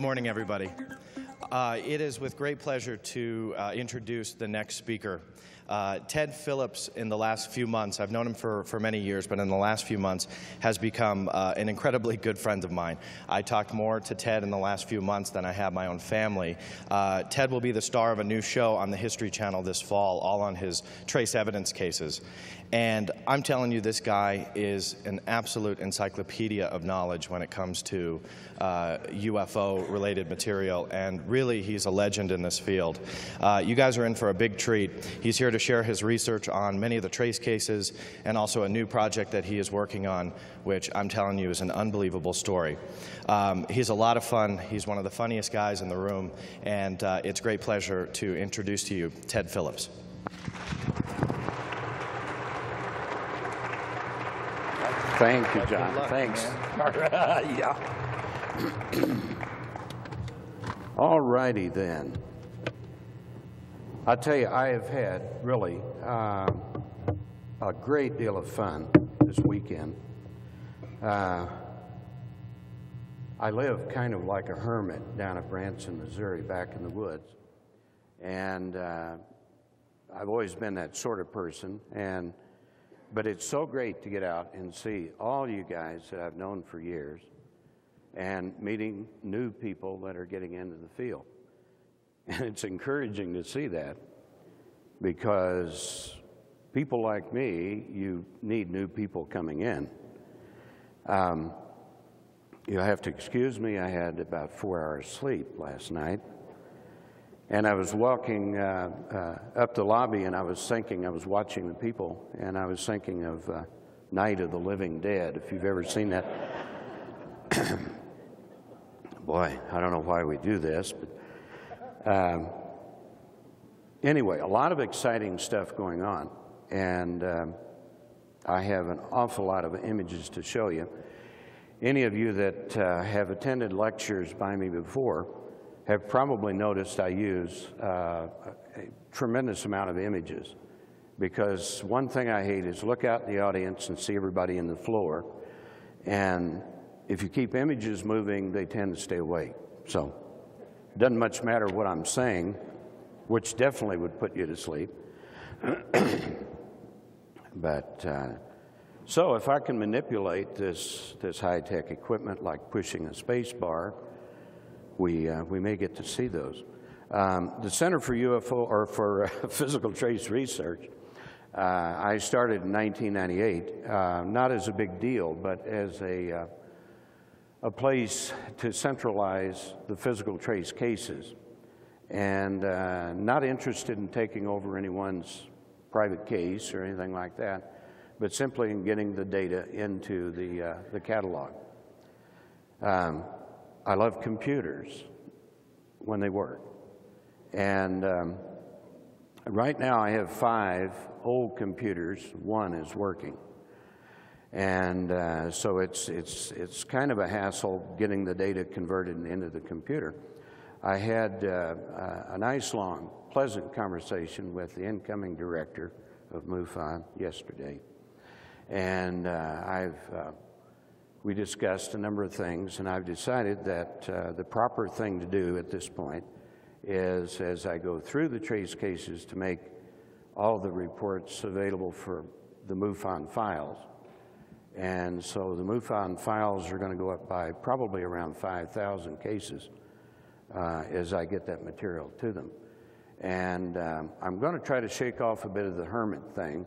Good morning, everybody. Uh, it is with great pleasure to uh, introduce the next speaker. Uh, Ted Phillips, in the last few months, I've known him for, for many years, but in the last few months, has become uh, an incredibly good friend of mine. I talked more to Ted in the last few months than I have my own family. Uh, Ted will be the star of a new show on the History Channel this fall, all on his trace evidence cases. And I'm telling you, this guy is an absolute encyclopedia of knowledge when it comes to uh, UFO related material. And really, he's a legend in this field. Uh, you guys are in for a big treat. He's here to share his research on many of the trace cases and also a new project that he is working on, which I'm telling you is an unbelievable story. Um, he's a lot of fun. He's one of the funniest guys in the room. And uh, it's a great pleasure to introduce to you Ted Phillips. Thank you, John. luck, Thanks. yeah. All righty then. I tell you, I have had really uh, a great deal of fun this weekend. Uh, I live kind of like a hermit down at Branson, Missouri, back in the woods. And uh, I've always been that sort of person. And but it's so great to get out and see all you guys that I've known for years and meeting new people that are getting into the field. And it's encouraging to see that because people like me, you need new people coming in. Um, you have to excuse me, I had about four hours sleep last night. And I was walking uh, uh, up the lobby and I was thinking, I was watching the people, and I was thinking of uh, Night of the Living Dead, if you've ever seen that. Boy, I don't know why we do this, but um, anyway, a lot of exciting stuff going on. And um, I have an awful lot of images to show you. Any of you that uh, have attended lectures by me before, have probably noticed I use uh, a tremendous amount of images because one thing I hate is look out in the audience and see everybody in the floor. And if you keep images moving, they tend to stay awake. So doesn't much matter what I'm saying, which definitely would put you to sleep. but uh, so if I can manipulate this, this high-tech equipment like pushing a space bar, we, uh, we may get to see those. Um, the Center for UFO or for uh, Physical Trace Research, uh, I started in 1998, uh, not as a big deal, but as a, uh, a place to centralize the physical trace cases, and uh, not interested in taking over anyone's private case or anything like that, but simply in getting the data into the, the catalog. Um, I love computers when they work. And um, right now I have five old computers. One is working. And uh, so it's, it's, it's kind of a hassle getting the data converted into the computer. I had uh, a nice, long, pleasant conversation with the incoming director of MUFON yesterday. And uh, I've uh, we discussed a number of things, and I've decided that uh, the proper thing to do at this point is, as I go through the trace cases, to make all the reports available for the MUFON files. And so the MUFON files are going to go up by probably around 5,000 cases uh, as I get that material to them. And um, I'm going to try to shake off a bit of the hermit thing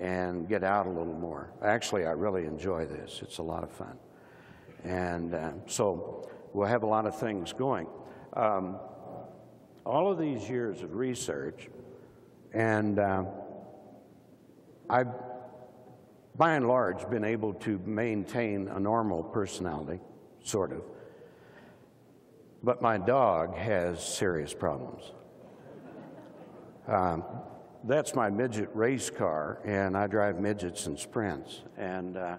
and get out a little more. Actually, I really enjoy this. It's a lot of fun. And uh, so we'll have a lot of things going. Um, all of these years of research, and uh, I've by and large, been able to maintain a normal personality, sort of. But my dog has serious problems. Um, that's my midget race car, and I drive midgets and sprints. And uh,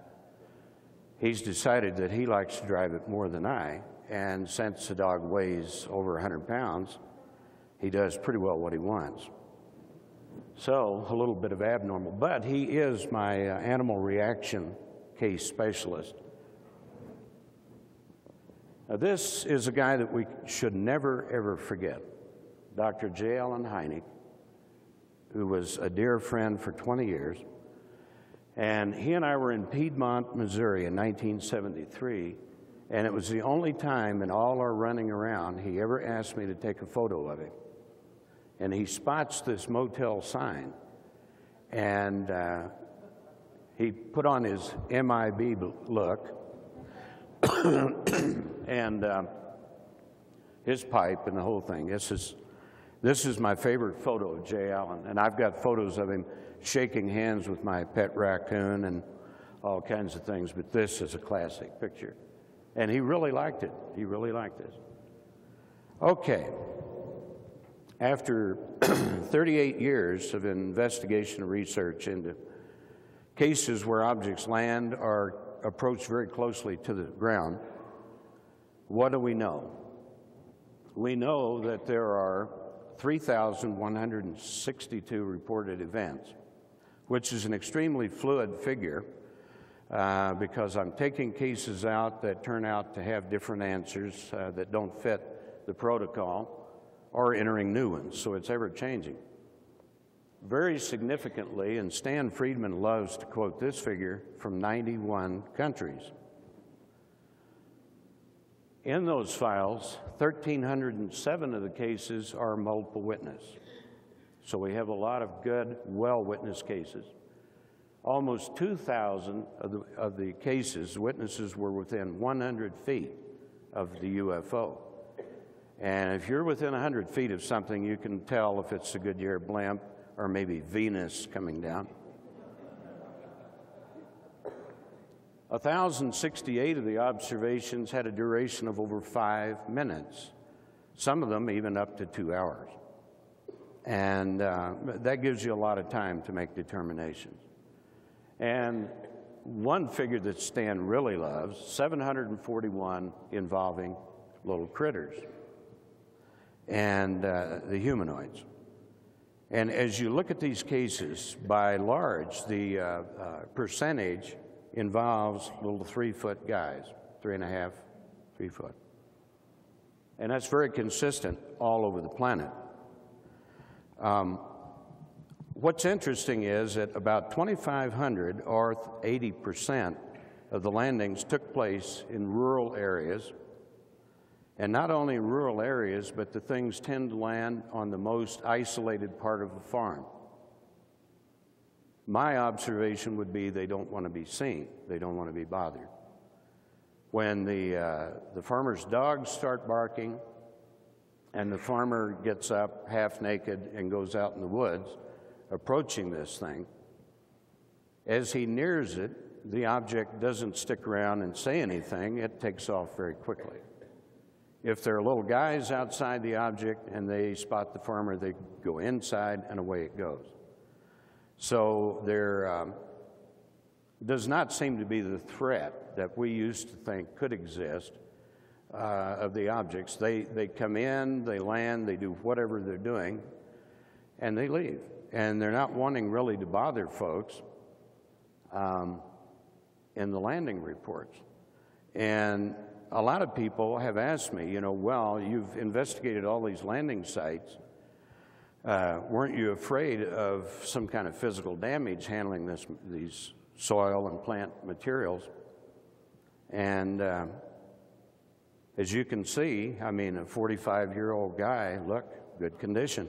he's decided that he likes to drive it more than I. And since the dog weighs over 100 pounds, he does pretty well what he wants. So, a little bit of abnormal. But he is my uh, animal reaction case specialist. Now, this is a guy that we should never, ever forget Dr. J. Allen Hynek, who was a dear friend for 20 years. And he and I were in Piedmont, Missouri in 1973. And it was the only time in all our running around he ever asked me to take a photo of him. And he spots this motel sign. And uh, he put on his MIB look and uh, his pipe and the whole thing. This is, this is my favorite photo of Jay Allen. And I've got photos of him shaking hands with my pet raccoon and all kinds of things, but this is a classic picture. And he really liked it. He really liked this. Okay. After 38 years of investigation and research into cases where objects land or approach very closely to the ground, what do we know? We know that there are 3,162 reported events, which is an extremely fluid figure uh, because I'm taking cases out that turn out to have different answers uh, that don't fit the protocol or entering new ones, so it's ever changing. Very significantly, and Stan Friedman loves to quote this figure from 91 countries. In those files, 1,307 of the cases are multiple witness. So we have a lot of good, well witness cases. Almost 2,000 of the, of the cases, witnesses were within 100 feet of the UFO. And if you're within 100 feet of something, you can tell if it's a Goodyear blimp or maybe Venus coming down. 1,068 of the observations had a duration of over five minutes, some of them even up to two hours. And uh, that gives you a lot of time to make determinations. And one figure that Stan really loves 741 involving little critters and uh, the humanoids. And as you look at these cases, by large, the uh, uh, percentage involves little three foot guys, three and a half, three foot. And that's very consistent all over the planet. Um, what's interesting is that about 2,500 or 80% of the landings took place in rural areas and not only in rural areas, but the things tend to land on the most isolated part of a farm. My observation would be they don't want to be seen, they don't want to be bothered. When the, uh, the farmer's dogs start barking and the farmer gets up half naked and goes out in the woods approaching this thing, as he nears it, the object doesn't stick around and say anything, it takes off very quickly. If there are little guys outside the object and they spot the farmer, they go inside and away it goes. So there um, does not seem to be the threat that we used to think could exist uh, of the objects. They, they come in, they land, they do whatever they're doing, and they leave. And they're not wanting really to bother folks um, in the landing reports. And a lot of people have asked me, you know, well, you've investigated all these landing sites. Uh, weren't you afraid of some kind of physical damage handling this, these soil and plant materials? And uh, as you can see, I mean, a 45 year old guy, look, good condition.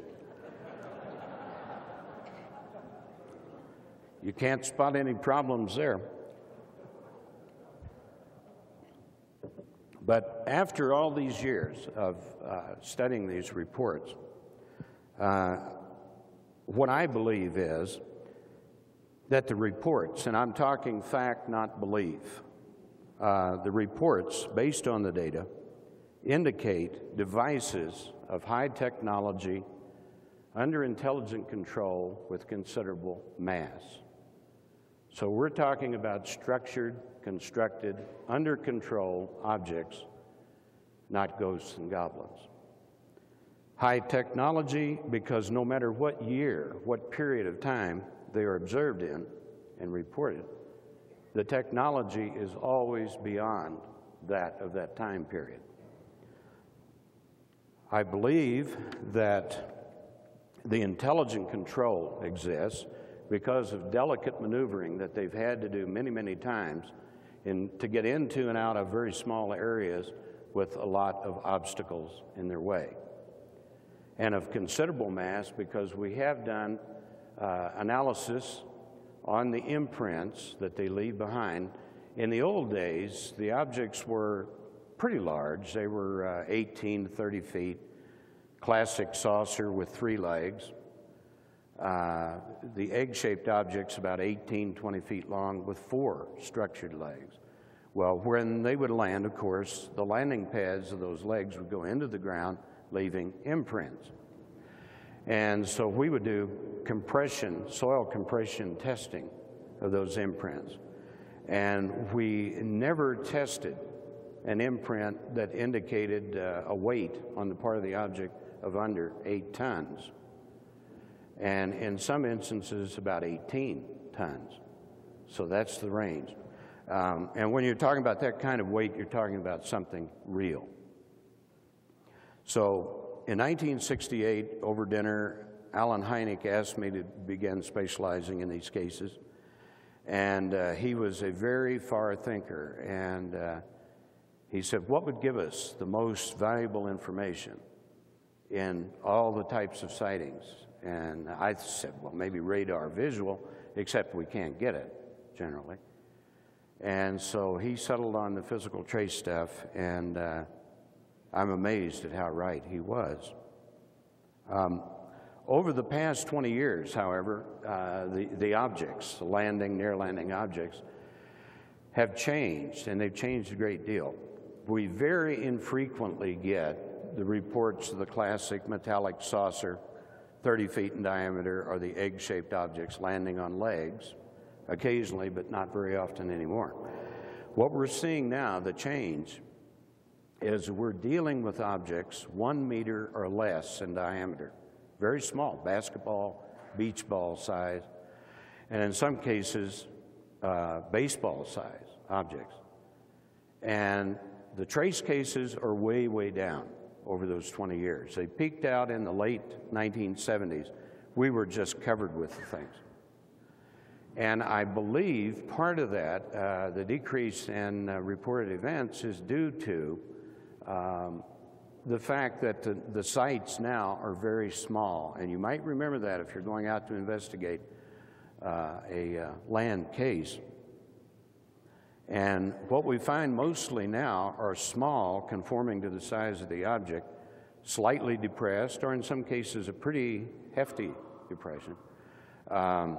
you can't spot any problems there. But after all these years of uh, studying these reports, uh, what I believe is that the reports, and I'm talking fact, not belief, uh, the reports based on the data indicate devices of high technology under intelligent control with considerable mass. So we're talking about structured, constructed, under control objects, not ghosts and goblins. High technology because no matter what year, what period of time they are observed in and reported, the technology is always beyond that of that time period. I believe that the intelligent control exists because of delicate maneuvering that they've had to do many, many times in, to get into and out of very small areas with a lot of obstacles in their way. And of considerable mass because we have done uh, analysis on the imprints that they leave behind. In the old days, the objects were pretty large. They were uh, 18 to 30 feet, classic saucer with three legs. Uh, the egg shaped objects about 18, 20 feet long with four structured legs. Well, when they would land, of course, the landing pads of those legs would go into the ground, leaving imprints. And so we would do compression, soil compression testing of those imprints. And we never tested an imprint that indicated uh, a weight on the part of the object of under eight tons. And in some instances, about 18 tons. So that's the range. Um, and when you're talking about that kind of weight, you're talking about something real. So in 1968, over dinner, Allen Hynek asked me to begin specializing in these cases. And uh, he was a very far thinker. And uh, he said, What would give us the most valuable information in all the types of sightings? And I said, Well, maybe radar visual, except we can't get it generally. And so he settled on the physical trace stuff, and uh, I'm amazed at how right he was. Um, over the past 20 years, however, uh, the, the objects, the landing, near landing objects, have changed, and they've changed a great deal. We very infrequently get the reports of the classic metallic saucer, 30 feet in diameter, are the egg shaped objects landing on legs, occasionally, but not very often anymore. What we're seeing now, the change, is we're dealing with objects one meter or less in diameter, very small, basketball, beach ball size, and in some cases, uh, baseball size objects. And the trace cases are way, way down over those 20 years. They peaked out in the late 1970s. We were just covered with the things. And I believe part of that, uh, the decrease in uh, reported events, is due to um, the fact that the, the, sites now are very small, and you might remember that if you're going out to investigate uh, a uh, land case. And what we find mostly now are small, conforming to the size of the object, slightly depressed, or in some cases, a pretty hefty depression, um,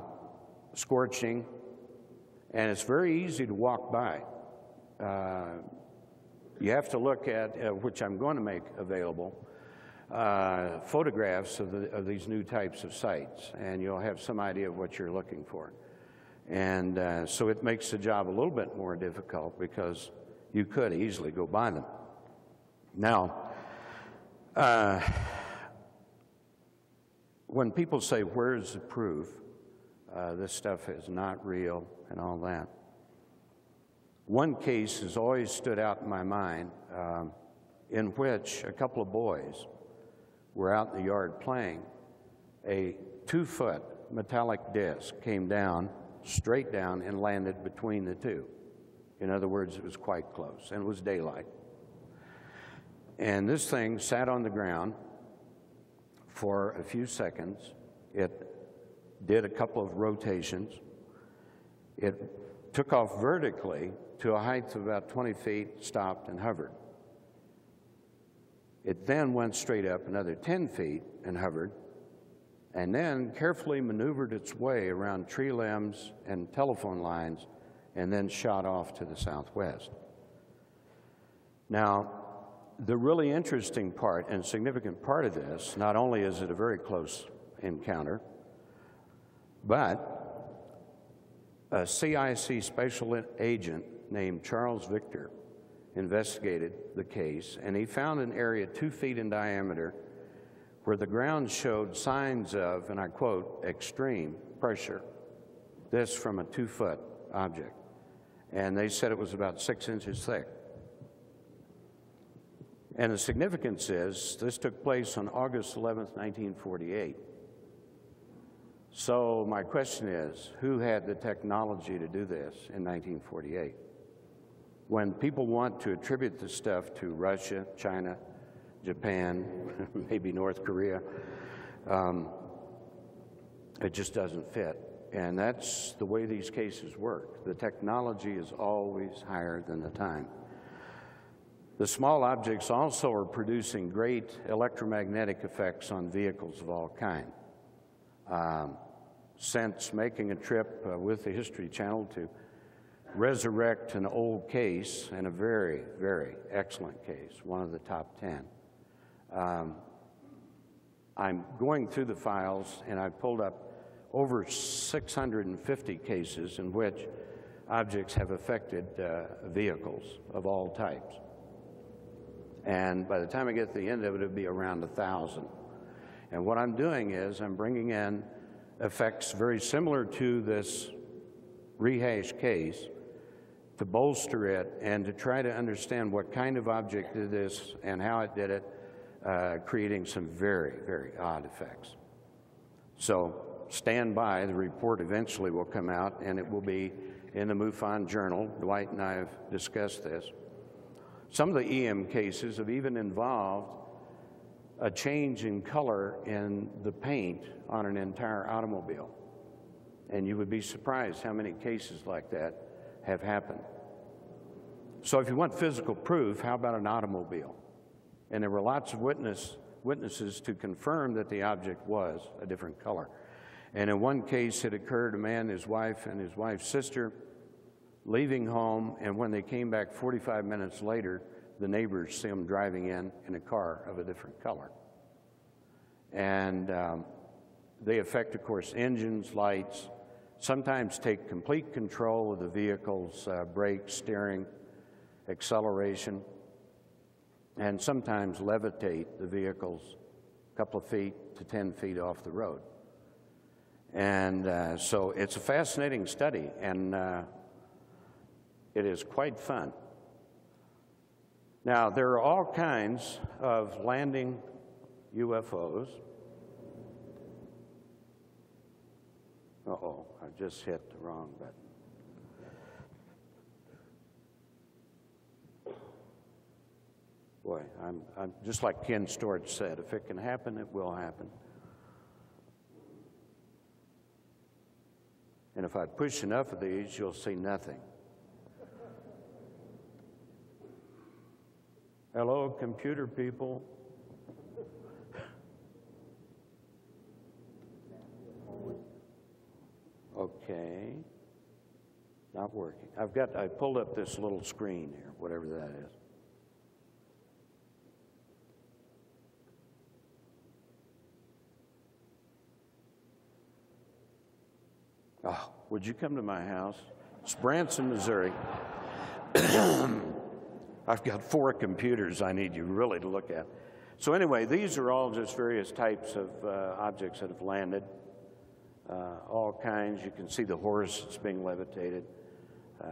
scorching, and it's very easy to walk by. Uh, you have to look at, uh, which I'm going to make available, uh, photographs of, the, of, these new types of sites, and you'll have some idea of what you're looking for. And uh, so it makes the job a little bit more difficult because you could easily go by them. Now, uh, when people say, Where's the proof? Uh, this stuff is not real and all that. One case has always stood out in my mind um, in which a couple of boys were out in the yard playing. A two foot metallic disc came down, straight down, and landed between the two. In other words, it was quite close, and it was daylight. And this thing sat on the ground for a few seconds. It did a couple of rotations. It took off vertically to a height of about 20 feet, stopped, and hovered. It then went straight up another 10 feet and hovered, and then carefully maneuvered its way around tree limbs and telephone lines and then shot off to the southwest. Now, the really interesting part and significant part of this, not only is it a very close encounter, but a CIC special agent named Charles Victor investigated the case, and he found an area two feet in diameter where the ground showed signs of, and I quote, extreme pressure. This from a two foot object. And they said it was about six inches thick. And the significance is this took place on August 11th, 1948. So, my question is who had the technology to do this in 1948? When people want to attribute the stuff to Russia, China, Japan, maybe North Korea, um, it just doesn't fit. And that's the way these cases work. The technology is always higher than the time. The small objects also are producing great electromagnetic effects on vehicles of all kind. Um, since making a trip uh, with the History Channel to resurrect an old case and a very, very excellent case, one of the top 10. Um, I'm going through the files and I've pulled up over 650 cases in which objects have affected uh, vehicles of all types. And by the time I get to the end of it, it'll be around a thousand. And what I'm doing is I'm bringing in effects very similar to this rehash case to bolster it and to try to understand what kind of object did this and how it did it, uh, creating some very, very odd effects. So stand by. The report eventually will come out and it will be in the MUFON Journal. Dwight and I have discussed this. Some of the EM cases have even involved a change in color in the paint on an entire automobile. And you would be surprised how many cases like that have happened. So, if you want physical proof, how about an automobile? And there were lots of witness, witnesses to confirm that the object was a different color. And in one case, it occurred a man, his wife, and his wife's sister leaving home, and when they came back 45 minutes later, the neighbors see them driving in in a car of a different color. And um, they affect, of course, engines, lights, sometimes take complete control of the vehicle's uh, brakes, steering, acceleration, and sometimes levitate the vehicles a couple of feet to 10 feet off the road. And uh, so it's a fascinating study, and uh, it is quite fun. Now, there are all kinds of landing UFOs. Uh oh, I just hit the wrong button. Boy, I'm, I'm just like Ken Storch said if it can happen, it will happen. And if I push enough of these, you'll see nothing. Hello, computer people. Okay. Not working. I've got, I pulled up this little screen here, whatever that is. Oh, would you come to my house? It's Branson, Missouri. I've got four computers I need you really to look at. So, anyway, these are all just various types of uh, objects that have landed, uh, all kinds. You can see the horse that's being levitated. Uh,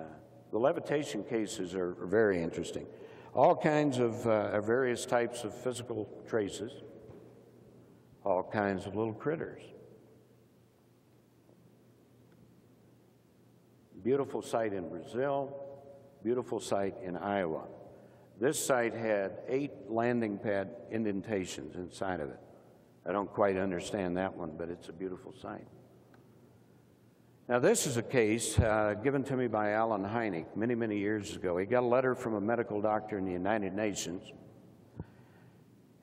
the levitation cases are, are, very interesting. All kinds of uh, various types of physical traces, all kinds of little critters. Beautiful site in Brazil, beautiful site in Iowa. This site had eight landing pad indentations inside of it. I don't quite understand that one, but it's a beautiful site. Now, this is a case uh, given to me by Allen Hynek many, many years ago. He got a letter from a medical doctor in the United Nations,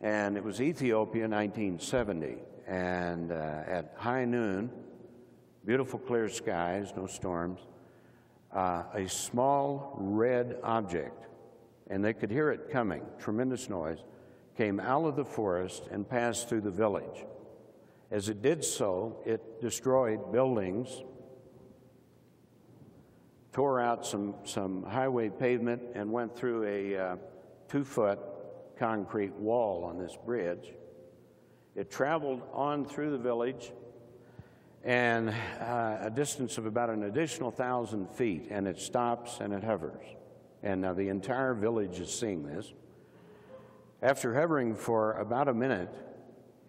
and it was Ethiopia, 1970. and uh, at high noon, beautiful clear skies, no storms, uh, a small red object, and they could hear it coming, tremendous noise, came out of the forest and passed through the village. As it did so, it destroyed buildings, tore out some, some highway pavement, and went through a uh, two foot concrete wall on this bridge. It traveled on through the village and uh, a distance of about an additional thousand feet, and it stops and it hovers. And now the entire village is seeing this. After hovering for about a minute,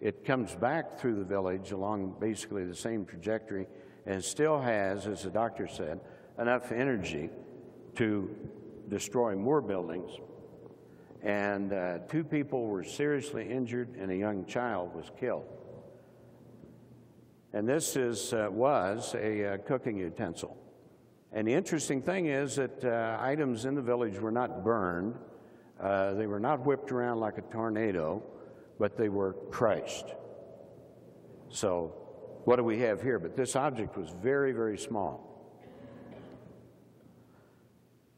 it comes back through the village along basically the same trajectory and still has, as the doctor said, enough energy to destroy more buildings. And uh, two people were seriously injured, and a young child was killed. And this is, uh, was a uh, cooking utensil. And the interesting thing is that uh, items in the village were not burned, uh, they were not whipped around like a tornado, but they were crushed. So, what do we have here? But this object was very, very small.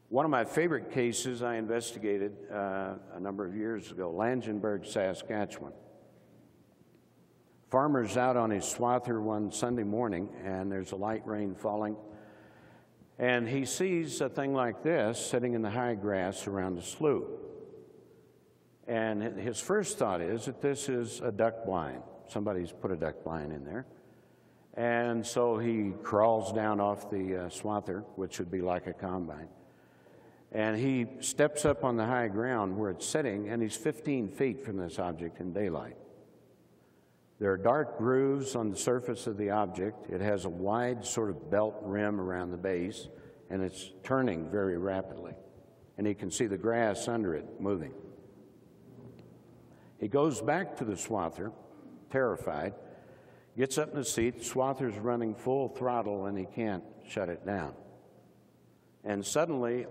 One of my favorite cases I investigated uh, a number of years ago, Langenburg, Saskatchewan. Farmer's out on his swather one Sunday morning, and there's a light rain falling. And he sees a thing like this sitting in the high grass around the slough. And his first thought is that this is a duck blind. Somebody's put a duck blind in there. And so he crawls down off the uh, swather, which would be like a combine. And he steps up on the high ground where it's sitting, and he's 15 feet from this object in daylight. There are dark grooves on the surface of the object. It has a wide sort of belt rim around the base, and it's turning very rapidly. And he can see the grass under it moving. He goes back to the swather, terrified, gets up in the seat, the swather's running full throttle, and he can't shut it down. And suddenly,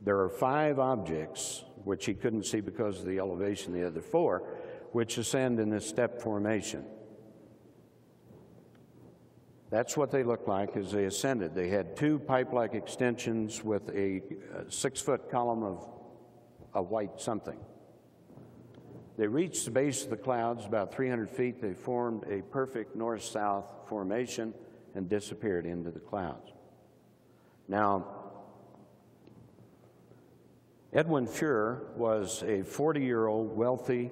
there are five objects, which he couldn't see because of the elevation, of the other four, which ascend in this step formation. That's what they looked like as they ascended. They had two pipe like extensions with a, a six foot column of a white something. They reached the base of the clouds, about 300 feet. They formed a perfect north south formation and disappeared into the clouds. Now, Edwin Fuhrer was a 40 year old, wealthy,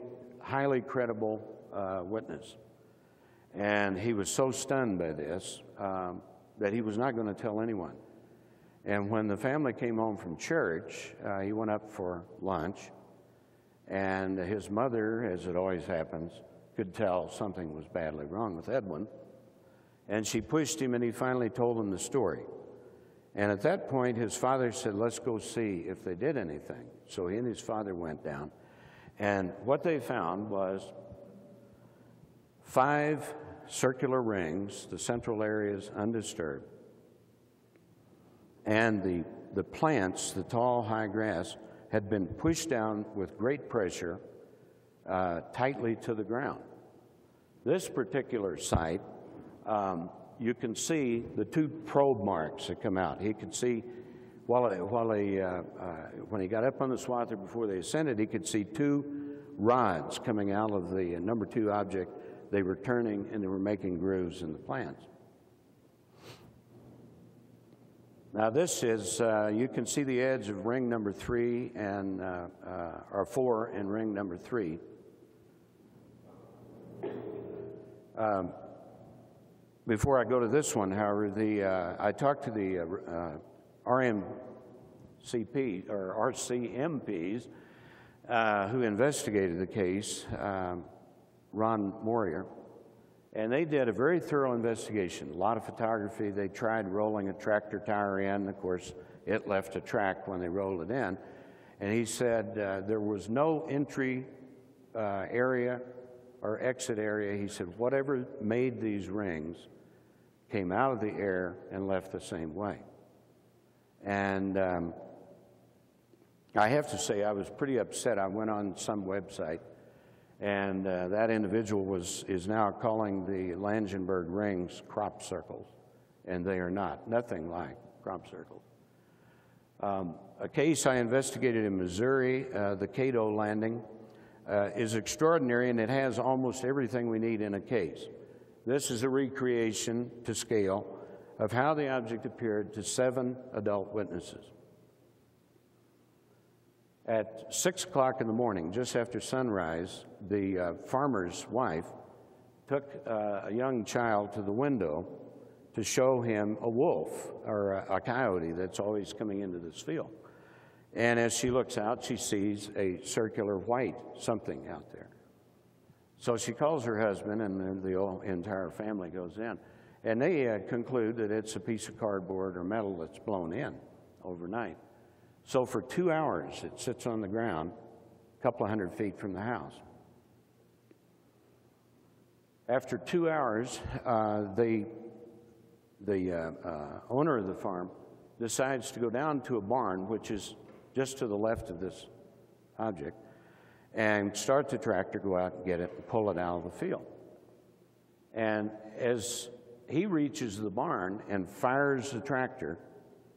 highly credible uh, witness. And he was so stunned by this um, that he was not going to tell anyone. And when the family came home from church, uh, he went up for lunch. And his mother, as it always happens, could tell something was badly wrong with Edwin. And she pushed him, and he finally told him the story. And at that point, his father said, Let's go see if they did anything. So he and his father went down. And what they found was five circular rings, the central areas undisturbed. And the, the plants, the tall, high grass, had been pushed down with great pressure uh, tightly to the ground. This particular site um, you can see the two probe marks that come out. He could see, while, while he, uh, uh, when he got up on the swather before they ascended, he could see two rods coming out of the uh, number two object. They were turning and they were making grooves in the plants. Now this is, uh, you can see the edge of ring number three and, uh, uh, or four and ring number three. Um, before I go to this one, however, the, uh, I talked to the uh, RMCP or RCMPs uh, who investigated the case, um, Ron Morier, and they did a very thorough investigation. A lot of photography. They tried rolling a tractor tire in. Of course, it left a track when they rolled it in. And he said uh, there was no entry uh, area or exit area. He said whatever made these rings came out of the air and left the same way. And um, I have to say, I was pretty upset. I went on some website And uh, that individual was, is now calling the Langenburg rings crop circles, and they are not, nothing like crop circles. Um, a case I investigated in Missouri, uh, the Cato landing, uh, is extraordinary and it has almost everything we need in a case. This is a recreation to scale of how the object appeared to seven adult witnesses. At six o'clock in the morning, just after sunrise, the uh, farmer's wife took uh, a young child to the window to show him a wolf or a, a coyote that's always coming into this field. And as she looks out, she sees a circular white something out there. So she calls her husband, and the entire family goes in. And they uh, conclude that it's a piece of cardboard or metal that's blown in overnight. So for two hours, it sits on the ground, a couple of hundred feet from the house. After two hours, uh, the, the uh, uh, owner of the farm decides to go down to a barn, which is just to the left of this object, and start the tractor, go out and get it, and pull it out of the field. And as he reaches the barn and fires the tractor,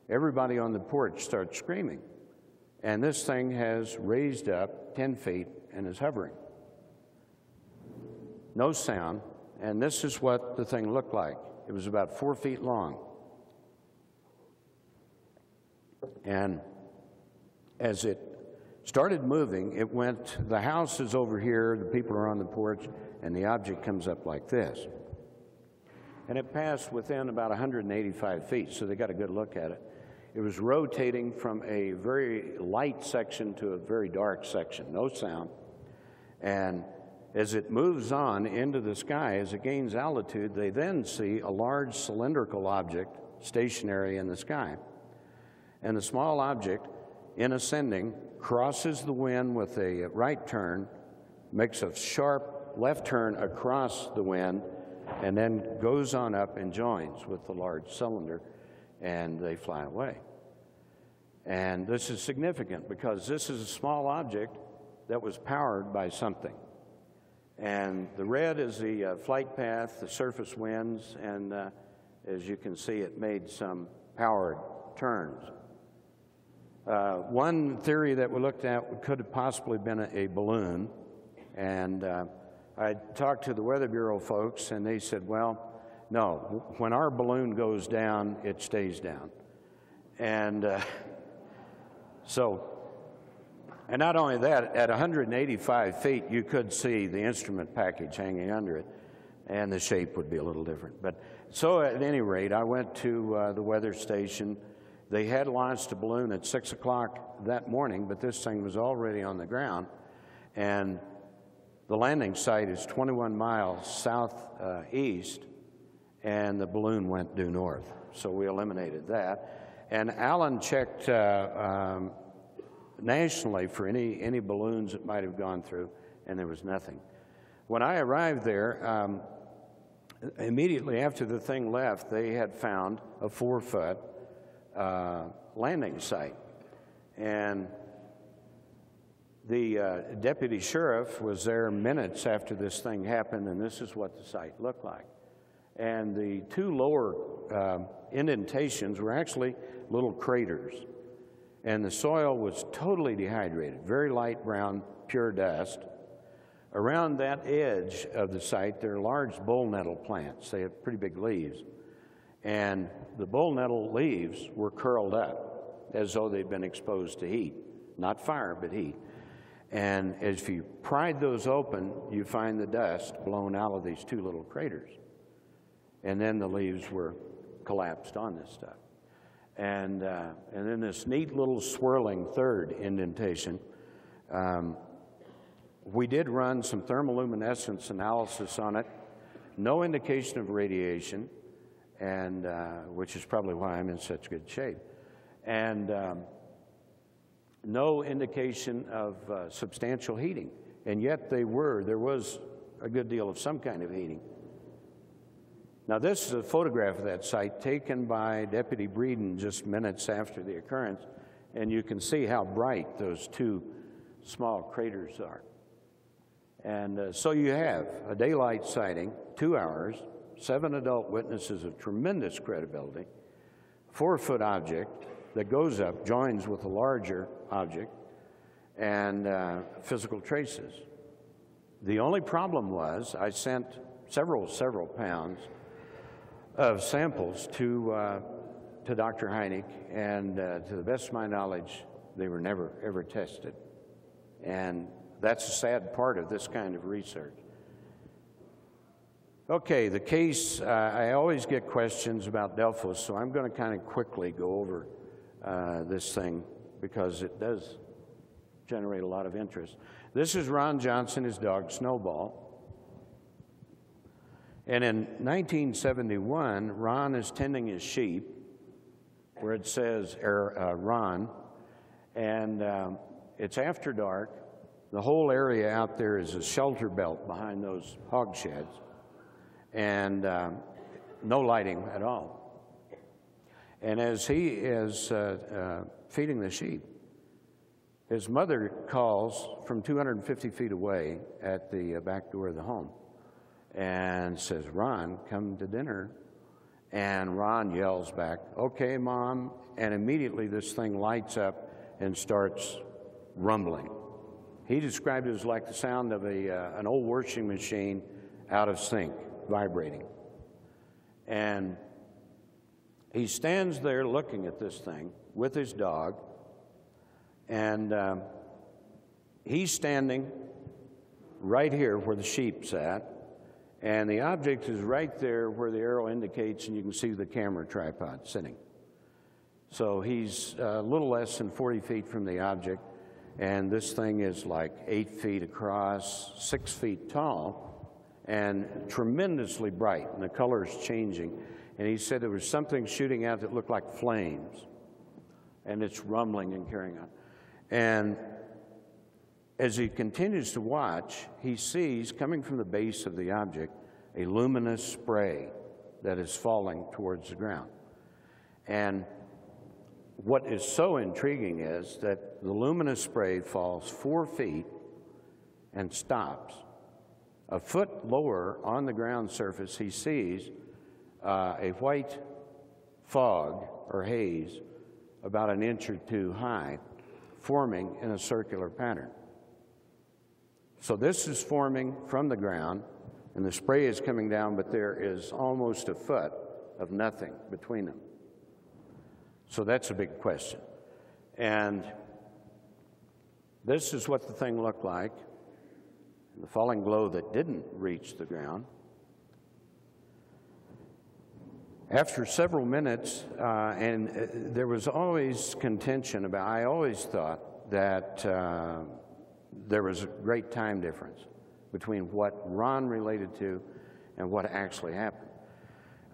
everybody on the porch starts screaming. And this thing has raised up 10 feet and is hovering. No sound, and this is what the thing looked like. It was about four feet long. And as it started moving, it went, the house is over here, the people are on the porch, and the object comes up like this. And it passed within about 185 feet, so they got a good look at it. It was rotating from a very light section to a very dark section, no sound. And as it moves on into the sky, as it gains altitude, they then see a large cylindrical object stationary in the sky. And the small object, in ascending, crosses the wind with a right turn, makes a sharp left turn across the wind, and then goes on up and joins with the large cylinder, and they fly away. And this is significant because this is a small object that was powered by something. And the red is the uh, flight path, the surface winds, and uh, as you can see, it made some powered turns. Uh, one theory that we looked at could have possibly been a, a balloon, and uh, I talked to the Weather Bureau folks, and they said, well, no, when our balloon goes down, it stays down. And uh, so, and not only that, at 185 feet, you could see the instrument package hanging under it, and the shape would be a little different. But so, at any rate, I went to uh, the weather station. They had launched a balloon at 6 o'clock that morning, but this thing was already on the ground. And the landing site is 21 miles southeast, uh, and the balloon went due north. So we eliminated that. And Allen checked uh, um, nationally for any, any balloons that might have gone through, and there was nothing. When I arrived there, um, immediately after the thing left, they had found a four foot uh, landing site. And the uh, deputy sheriff was there minutes after this thing happened, and this is what the site looked like. And the two lower uh, indentations were actually little craters. And the soil was totally dehydrated, very light brown, pure dust. Around that edge of the site, there are large bull nettle plants. They have pretty big leaves. And the bull nettle leaves were curled up as though they'd been exposed to heat. Not fire, but heat. And as you pried those open, you find the dust blown out of these two little craters. And then the leaves were collapsed on this stuff. And, uh, and then this neat little swirling third indentation. Um, we did run some thermoluminescence analysis on it. No indication of radiation, and, uh, which is probably why I'm in such good shape. And um, no indication of uh, substantial heating. And yet they were, there was a good deal of some kind of heating. Now, this is a photograph of that site taken by Deputy Breeden just minutes after the occurrence, and you can see how bright those two small craters are. And uh, so you have a daylight sighting, two hours, seven adult witnesses of tremendous credibility, four foot object that goes up, joins with a larger object, and uh, physical traces. The only problem was I sent several, several pounds of samples to, uh, to Dr. Hynek, and uh, to the best of my knowledge, they were never, ever tested. And that's a sad part of this kind of research. Okay, the case, uh, I always get questions about Delphos, so I'm going to kind of quickly go over uh, this thing because it does generate a lot of interest. This is Ron Johnson, his dog Snowball. And in 1971, Ron is tending his sheep, where it says er, uh, Ron, and um, it's after dark. The whole area out there is a shelter belt behind those hog sheds, and um, no lighting at all. And as he is uh, uh, feeding the sheep, his mother calls from 250 feet away at the uh, back door of the home and says, Ron, come to dinner. And Ron yells back, Okay, mom. And immediately this thing lights up and starts rumbling. He described it as like the sound of a, uh, an old washing machine out of sync, vibrating. And he stands there looking at this thing with his dog, and um, he's standing right here where the sheep's at, and the object is right there where the arrow indicates, and you can see the camera tripod sitting. So he's a little less than 40 feet from the object, and this thing is like eight feet across, six feet tall, and tremendously bright, and the color is changing. And he said there was something shooting out that looked like flames, and it's rumbling and carrying on. And as he continues to watch, he sees coming from the base of the object a luminous spray that is falling towards the ground. And what is so intriguing is that the luminous spray falls four feet and stops. A foot lower on the ground surface, he sees uh, a white fog or haze about an inch or two high forming in a circular pattern. So this is forming from the ground, and the spray is coming down, but there is almost a foot of nothing between them. So that's a big question. And this is what the thing looked like. The falling glow that didn't reach the ground. After several minutes, uh, and uh, there was always contention about, I always thought that uh, there was a great time difference between what Ron related to and what actually happened.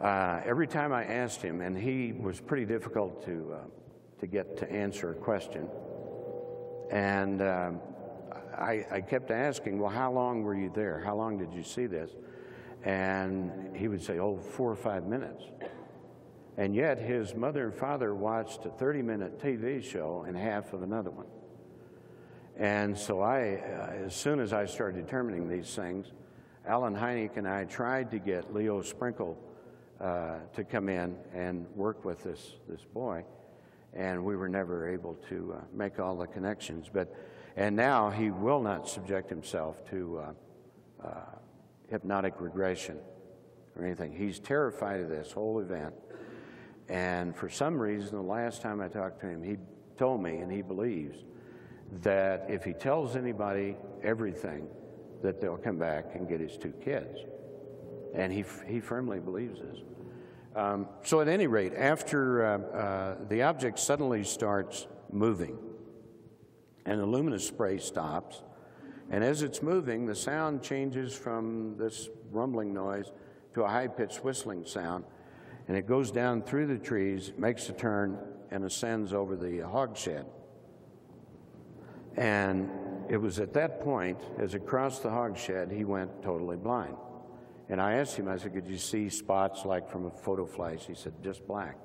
Uh, every time I asked him, and he was pretty difficult to, uh, to get to answer a question, and um, I, I kept asking, Well, how long were you there? How long did you see this? And he would say, Oh, four or five minutes. And yet his mother and father watched a 30 minute TV show and half of another one. And so I, uh, as soon as I started determining these things, Allen Hynek and I tried to get Leo Sprinkle uh, to come in and work with this, this boy, and we were never able to uh, make all the connections. But, and now he will not subject himself to uh, uh, hypnotic regression or anything. He's terrified of this whole event. And for some reason, the last time I talked to him, he told me, and he believes, that if he tells anybody everything, that they'll come back and get his two kids. And he, he firmly believes this. Um, so, at any rate, after uh, uh, the object suddenly starts moving and the luminous spray stops, and as it's moving, the sound changes from this rumbling noise to a high pitched whistling sound, and it goes down through the trees, makes a turn, and ascends over the hog shed. And it was at that point, as it crossed the hog shed, he went totally blind. And I asked him, I said, Could you see spots like from a photo flash? He said, Just black.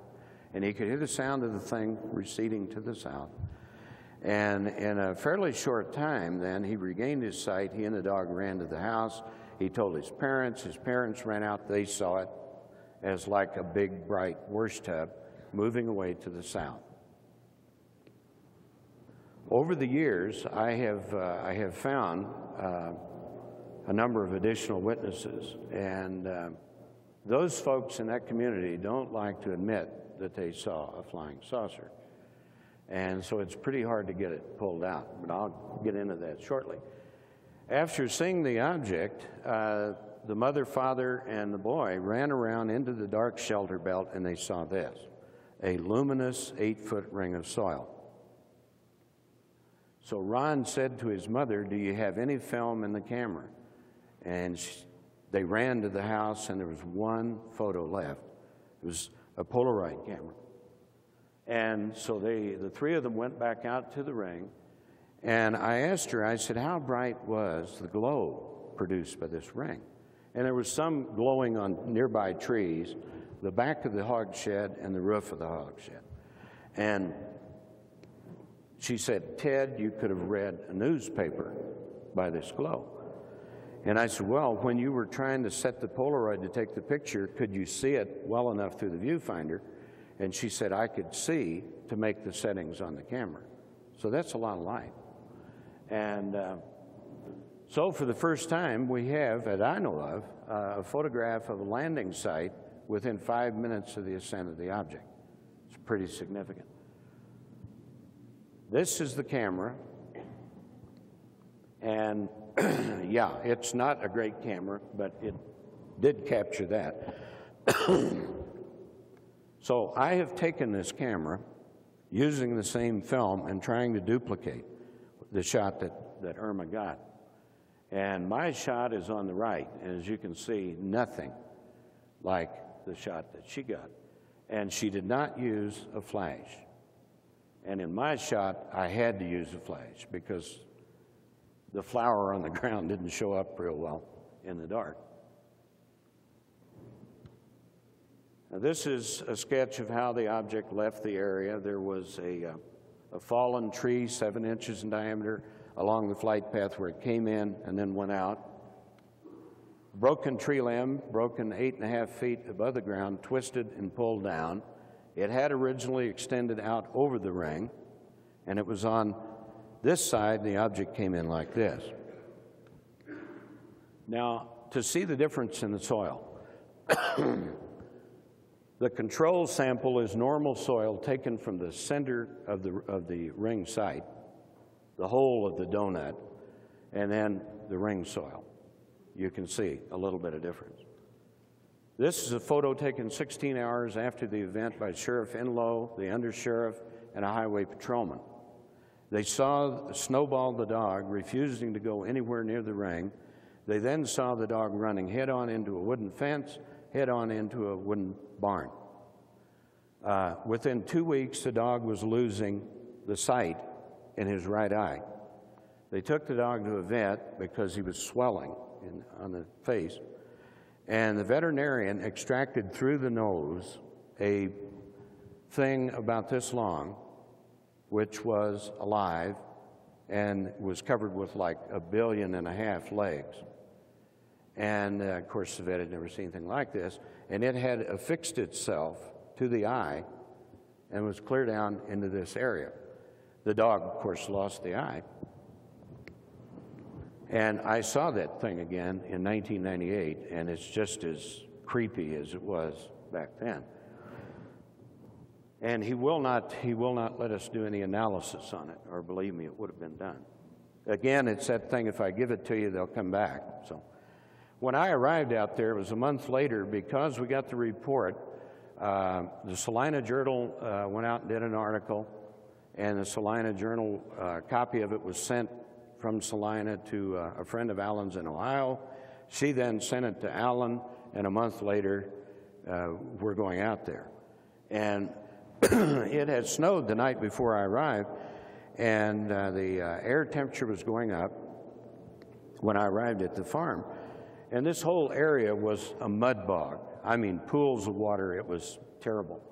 And he could hear the sound of the thing receding to the south. And in a fairly short time, then, he regained his sight. He and the dog ran to the house. He told his parents. His parents ran out. They saw it as like a big, bright wash tub moving away to the south. Over the years, I have, uh, I have found uh, a number of additional witnesses, and uh, those folks in that community don't like to admit that they saw a flying saucer. And so it's pretty hard to get it pulled out, but I'll get into that shortly. After seeing the object, uh, the mother, father, and the boy ran around into the dark shelter belt and they saw this a luminous eight foot ring of soil. So Ron said to his mother, Do you have any film in the camera? And she, they ran to the house, and there was one photo left. It was a Polaroid camera. And so they, the three of them went back out to the ring, and I asked her, I said, How bright was the glow produced by this ring? And there was some glowing on nearby trees, the back of the hog shed and the roof of the hog shed. And she said, Ted, you could have read a newspaper by this glow. And I said, Well, when you were trying to set the Polaroid to take the picture, could you see it well enough through the viewfinder? And she said, I could see to make the settings on the camera. So that's a lot of light. And uh, so for the first time, we have, that I know of, uh, a photograph of a landing site within five minutes of the ascent of the object. It's pretty significant. This is the camera. And yeah, it's not a great camera, but it did capture that. so I have taken this camera using the same film and trying to duplicate the shot that, that Erma got. And my shot is on the right, and as you can see, nothing like the shot that she got. And she did not use a flash. And in my shot, I had to use a flash because the flower on the ground didn't show up real well in the dark. This is a sketch of how the object left the area. There was a, uh, a fallen tree, seven inches in diameter, along the flight path where it came in and then went out. Broken tree limb, broken eight and a half feet above the ground, twisted and pulled down. It had originally extended out over the ring, and it was on this side, the object came in like this. Now, to see the difference in the soil, the control sample is normal soil taken from the center of the, of the ring site, the whole of the donut, and then the ring soil. You can see a little bit of difference. This is a photo taken 16 hours after the event by Sheriff Enlow, the undersheriff, and a highway patrolman. They saw Snowball the dog refusing to go anywhere near the ring. They then saw the dog running head on into a wooden fence, head on into a wooden barn. Uh, within two weeks, the dog was losing the sight in his right eye. They took the dog to a vet because he was swelling in, on the face, and the veterinarian extracted through the nose a thing about this long which was alive and was covered with like a billion and a half legs. And uh, of course, the vet had never seen anything like this. And it had affixed itself to the eye and was clear down into this area. The dog, of course, lost the eye. And I saw that thing again in 1998, and it's just as creepy as it was back then. And he will not, he will not let us do any analysis on it, or believe me, it would have been done. Again, it's that thing if I give it to you, they'll come back. So when I arrived out there, it was a month later, because we got the report, uh, the Salina Journal uh, went out and did an article, and the Salina Journal uh, copy of it was sent from Salina to uh, a friend of Allen's in Ohio. She then sent it to Allen, and a month later, uh, we're going out there. And it had snowed the night before I arrived, and uh, the air temperature was going up when I arrived at the farm. And this whole area was a mud bog. I mean, pools of water. It was terrible.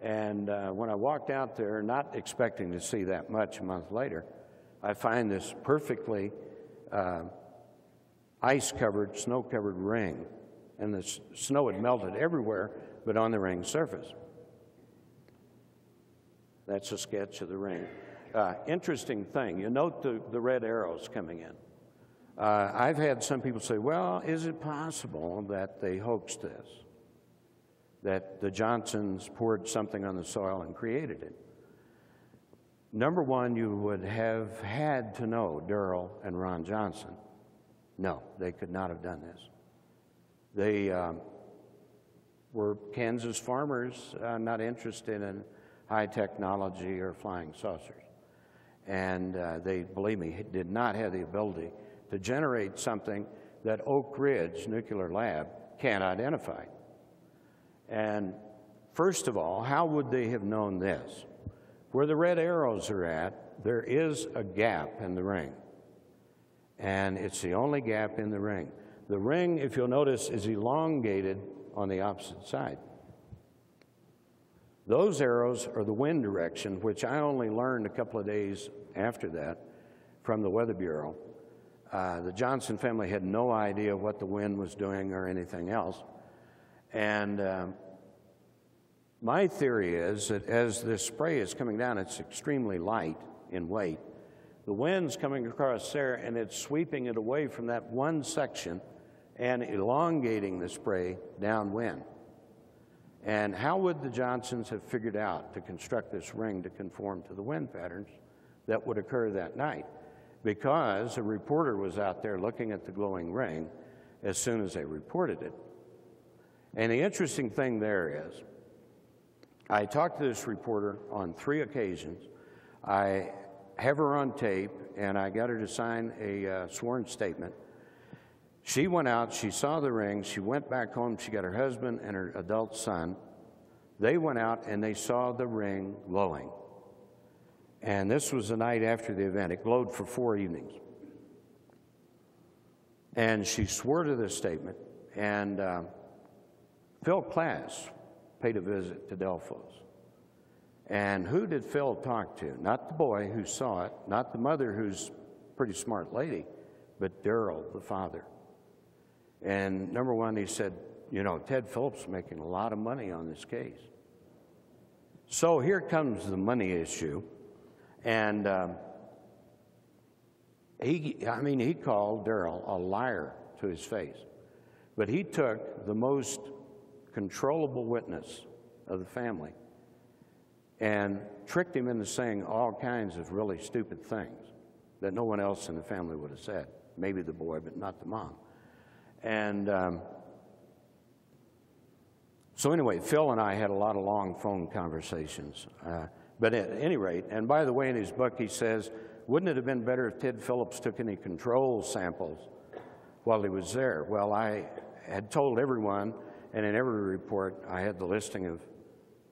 And uh, when I walked out there, not expecting to see that much a month later, I find this perfectly uh, ice covered, snow covered ring. And the snow had melted everywhere but on the ring surface. That's a sketch of the ring. Uh, interesting thing, you note the, the red arrows coming in. Uh, I've had some people say, well, is it possible that they hoaxed this? That the Johnsons poured something on the soil and created it? Number one, you would have had to know Durel and Ron Johnson. No, they could not have done this. They um, were Kansas farmers uh, not interested in high technology or flying saucers. And uh, they, believe me, did not have the ability to generate something that Oak Ridge Nuclear Lab can't identify. And first of all, how would they have known this? Where the red arrows are at, there is a gap in the ring. And it's the only gap in the ring. The ring, if you'll notice, is elongated on the opposite side. Those arrows are the wind direction, which I only learned a couple of days after that from the Weather Bureau. Uh, the Johnson family had no idea what the wind was doing or anything else. And um, my theory is that as this spray is coming down, it's extremely light in weight. The wind's coming across there and it's sweeping it away from that one section and elongating the spray downwind. And how would the Johnsons have figured out to construct this ring to conform to the wind patterns that would occur that night? Because a reporter was out there looking at the glowing ring as soon as they reported it. And the interesting thing there is, I talked to this reporter on three occasions. I have her on tape, and I got her to sign a uh, sworn statement. She went out, she saw the ring, she went back home, she got her husband and her adult son. They went out and they saw the ring glowing. And this was the night after the event. It glowed for four evenings. And she swore to this statement. And uh, Phil Klass paid a visit to Delphos. And who did Phil talk to? Not the boy who saw it, not the mother who's a pretty smart lady, but Durel, the father. And number one, he said, you know, Ted Phillips making a lot of money on this case. So here comes the money issue. And um, he, I mean, he called Durel a liar to his face. But he took the most controllable witness of the family and tricked him into saying all kinds of really stupid things that no one else in the family would have said. Maybe the boy, but not the mom. And um, so, anyway, Phil and I had a lot of long phone conversations. Uh, but at any rate, and by the way, in his book, he says, wouldn't it have been better if Ted Phillips took any control samples while he was there? Well, I had told everyone, and in every report, I had the listing of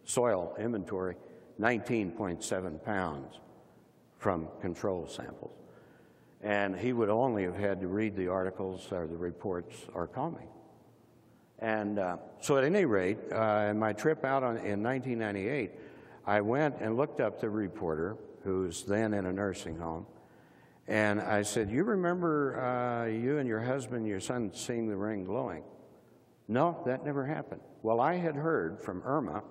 soil inventory 19.7 pounds from control samples. And he would only have had to read the articles or the reports or me. And uh, so, at any rate, uh, in my trip out on, in 1998, I went and looked up the reporter who's then in a nursing home. And I said, You remember uh, you and your husband, your son, seeing the ring glowing? No, that never happened. Well, I had heard from Erma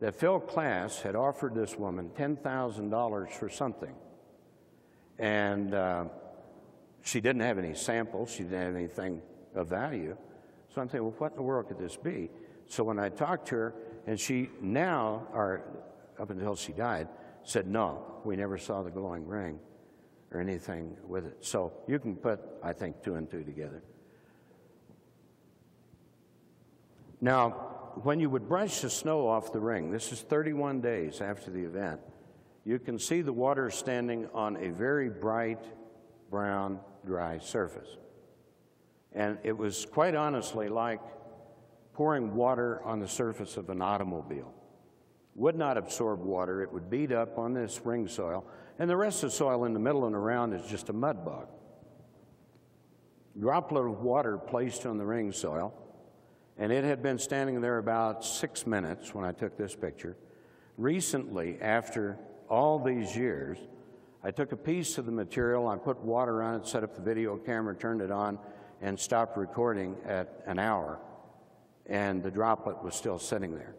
that Phil Klass had offered this woman $10,000 for something. And uh, she didn't have any samples, she didn't have anything of value. So I'm thinking, well, what in the world could this be? So when I talked to her, and she now, or up until she died, said, no, we never saw the glowing ring or anything with it. So you can put, I think, two and two together. Now, when you would brush the snow off the ring, this is 31 days after the event, you can see the water standing on a very bright brown, dry surface. And it was quite honestly like pouring water on the surface of an automobile. Would not absorb water, it would beat up on the ring soil, and the rest of the soil in the middle and around is just a mud bog. Droplet of water placed on the ring soil, And it had been standing there about six minutes when I took this picture. Recently, after all these years, I took a piece of the material, I put water on it, set up the video camera, turned it on, and stopped recording at an hour. And the droplet was still sitting there.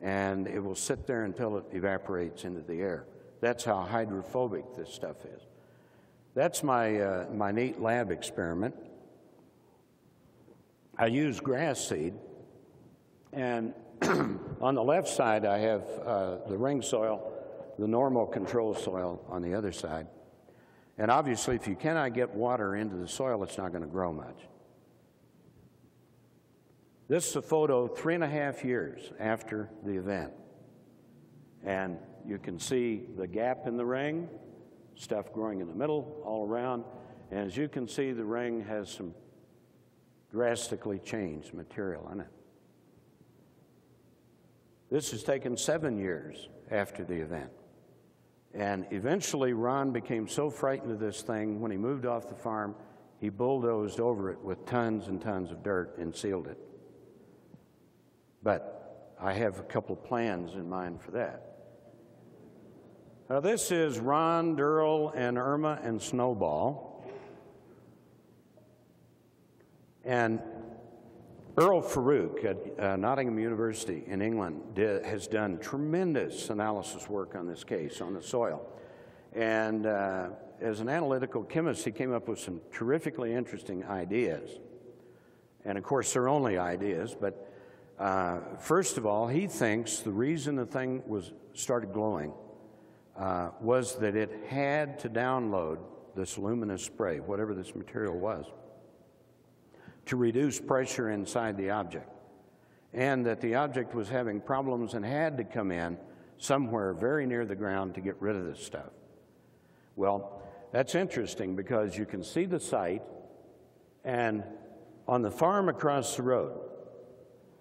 And it will sit there until it evaporates into the air. That's how hydrophobic this stuff is. That's my, uh, my neat lab experiment. I use grass seed, and on the left side, I have uh, the ring soil, the normal control soil on the other side. And obviously, if you cannot get water into the soil, it's not going to grow much. This is a photo three and a half years after the event. And you can see the gap in the ring, stuff growing in the middle, all around. And as you can see, the ring has some drastically changed material in it. This has taken seven years after the event. And eventually, Ron became so frightened of this thing, when he moved off the farm, he bulldozed over it with tons and tons of dirt and sealed it. But I have a couple of plans in mind for that. Now, this is Ron, Durel, and Erma and Snowball. And Erol Faruk at uh, Nottingham University in England did, has done tremendous analysis work on this case, on the soil. And uh, as an analytical chemist, he came up with some terrifically interesting ideas. And of course, they're only ideas, but uh, first of all, he thinks the reason the thing was started glowing uh, was that it had to download this luminous spray, whatever this material was to reduce pressure inside the object, and that the object was having problems and had to come in somewhere very near the ground to get rid of this stuff. Well, that's interesting because you can see the site, and on the farm across the road,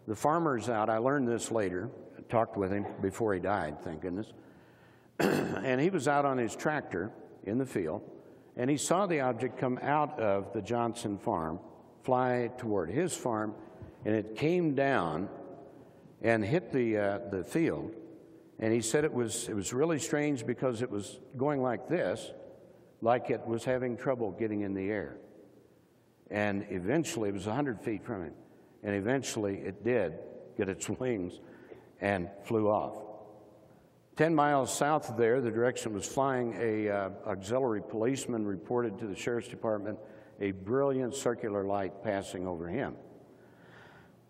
the farmer's out. I learned this later, I talked with him before he died, thank goodness. and he was out on his tractor in the field, and he saw the object come out of the Johnson farm fly toward his farm, and it came down and hit the, uh, the field. And he said it was, it was really strange because it was going like this, like it was having trouble getting in the air. And eventually, it was 100 feet from him, and eventually it did get its wings and flew off. 10 miles south of there, the direction was flying, a uh, auxiliary policeman reported to the sheriff's department a brilliant circular light passing over him.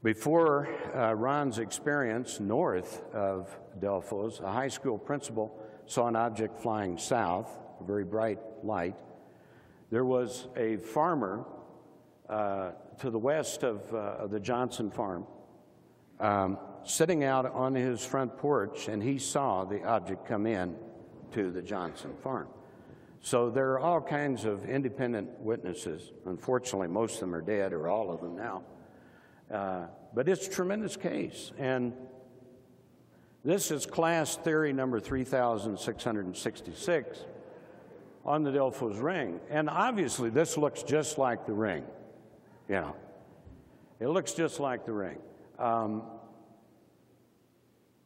Before uh, Ron's experience north of Delphos, a high school principal saw an object flying south, a very bright light. There was a farmer uh, to the west of, uh, of the Johnson farm um, sitting out on his front porch, and he saw the object come in to the Johnson farm. So there are all kinds of independent witnesses. Unfortunately, most of them are dead, or all of them now. Uh, but it's a tremendous case. And this is Klass theory number 3666 on the Delphos ring. And obviously, this looks just like the ring. Know, it looks just like the ring. Um,